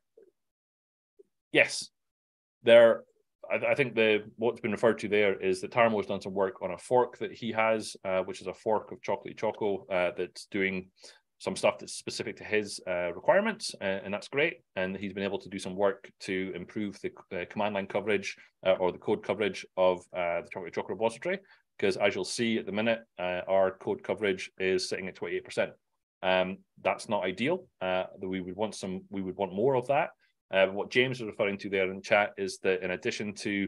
yes, there I, I, think the what's been referred to there is that Tarmo has done some work on a fork that he has, uh, which is a fork of Chocolatey Choco uh, that's doing some stuff that's specific to his uh, requirements, uh, and that's great. And he's been able to do some work to improve the command line coverage uh, or the code coverage of uh, the Chocolatey Choco repository. Because as you'll see at the minute, our code coverage is sitting at 28%. Um, that's not ideal. we would want some. We would want more of that. Uh, what James was referring to there in chat is that in addition to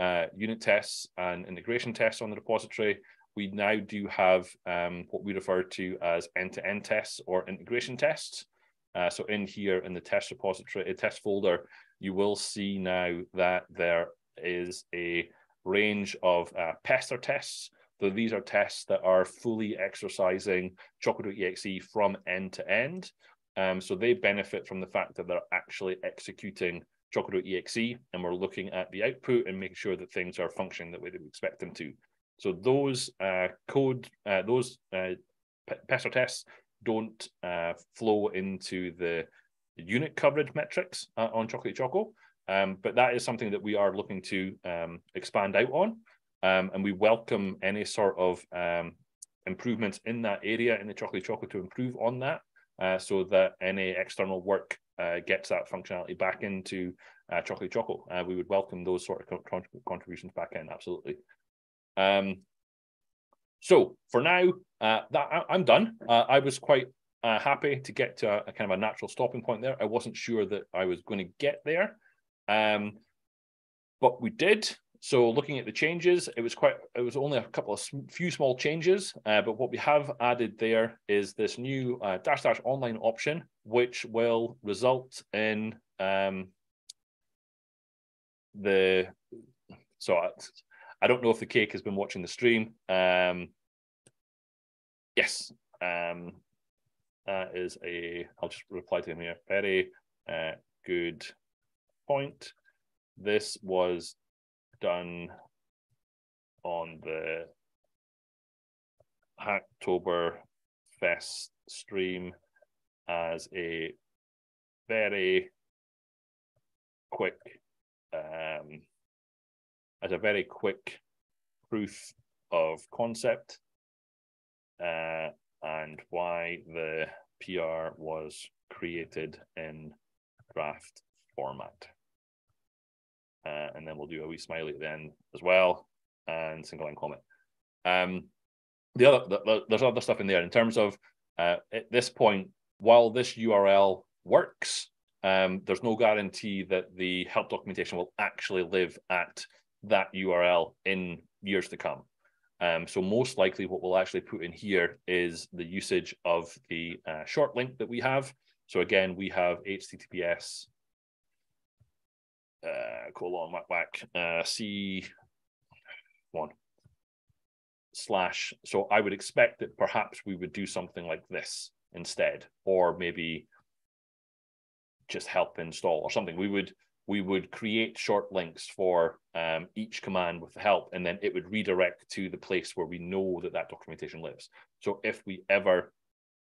uh, unit tests and integration tests on the repository, we now do have um, what we refer to as end-to-end tests or integration tests. Uh, so in here in the test repository, a test folder, you will see now that there is a range of uh, pester tests. So these are tests that are fully exercising Chocolatey.exe from end to end. Um, so they benefit from the fact that they're actually executing Chocolatey.exe and we're looking at the output and making sure that things are functioning the way that we expect them to. So those uh, code, uh, those uh, pester tests don't uh, flow into the unit coverage metrics uh, on Chocolatey Choco, um, but that is something that we are looking to um, expand out on. Um, and we welcome any sort of um, improvements in that area in the Chocolatey Choco to improve on that uh, so that any external work uh, gets that functionality back into uh, Chocolatey Choco. We would welcome those sort of contributions back in, absolutely. Um, so for now, uh, that I, am done. Uh, I was quite uh, happy to get to a, a, kind of a natural stopping point there. I wasn't sure that I was going to get there, um, but we did. So looking at the changes, it was quite. It was only a couple of few small changes, uh, but what we have added there is this new uh, dash dash online option, which will result in um, the. So I, don't know if the cake has been watching the stream. Um, yes, um, that is a. I'll just reply to him here. Very uh, good point. This was done on the Hacktober Fest stream as a very quick um, as a very quick proof of concept uh, and why the PR was created in draft format uh, and then we'll do a wee smiley at the end as well, and single line comment. Um, the other the, there's other stuff in there in terms of uh, at this point, while this URL works, um, there's no guarantee that the help documentation will actually live at that URL in years to come. Um, so most likely what we'll actually put in here is the usage of the uh, short link that we have. So again, we have HTTPS uh, colon whack whack uh, C one slash. So I would expect that perhaps we would do something like this instead, or maybe just help install or something. We would we would create short links for um, each command with help, and then it would redirect to the place where we know that that documentation lives. So if we ever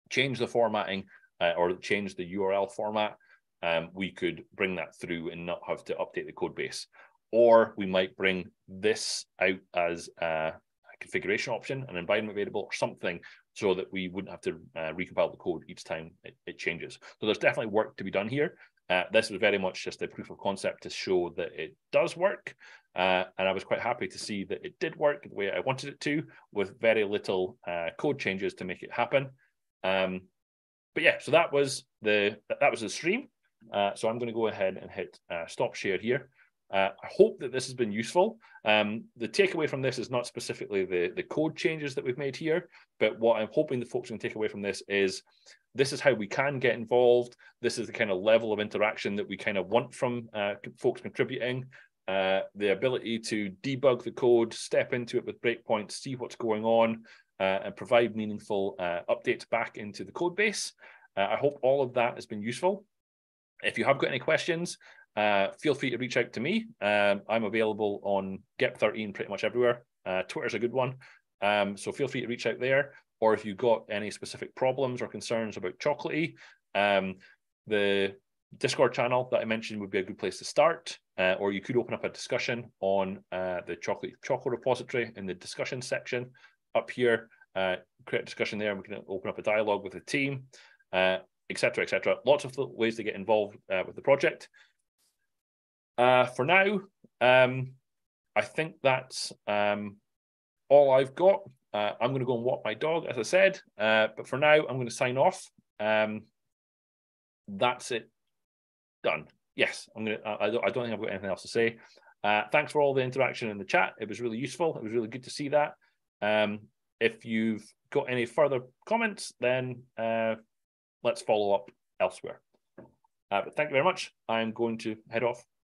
change the formatting uh, or change the URL format, um, we could bring that through and not have to update the code base. Or we might bring this out as a configuration option, an environment variable, or something so that we wouldn't have to uh, recompile the code each time it, it, changes. So there's definitely work to be done here. Uh, this was very much just a proof of concept to show that it does work. Uh, and I was quite happy to see that it did work the way I wanted it to, with very little uh, code changes to make it happen. Um, but yeah, so that was the that was the stream. Uh, so I'm going to go ahead and hit uh, stop share here. Uh, I hope that this has been useful. Um, the takeaway from this is not specifically the, the code changes that we've made here, but what I'm hoping the folks can take away from this is this is how we can get involved. This is the kind of level of interaction that we kind of want from uh, folks contributing. Uh, the ability to debug the code, step into it with breakpoints, see what's going on, uh, and provide meaningful updates back into the code base. I hope all of that has been useful. If you have got any questions, uh, feel free to reach out to me. Um, I'm available on GEP13 pretty much everywhere. Uh, Twitter's a good one. Um, so feel free to reach out there. Or if you've got any specific problems or concerns about Chocolatey, um, the Discord channel that I mentioned would be a good place to start. Uh, or you could open up a discussion on uh, the chocolate chocolate repository in the discussion section up here. Uh, create a discussion there, and we can open up a dialogue with the team, etc., uh, etc. Et Lots of ways to get involved with the project. Uh, for now, um, I think that's um, all I've got. I'm going to go and walk my dog, as I said. but for now, I'm going to sign off. Um, that's it. Done yes, I'm gonna. I, I, don't, I don't think I've got anything else to say. Uh, thanks for all the interaction in the chat. It was really useful. It was really good to see that. Um, if you've got any further comments, then uh, let's follow up elsewhere. Uh, but thank you very much. I'm going to head off.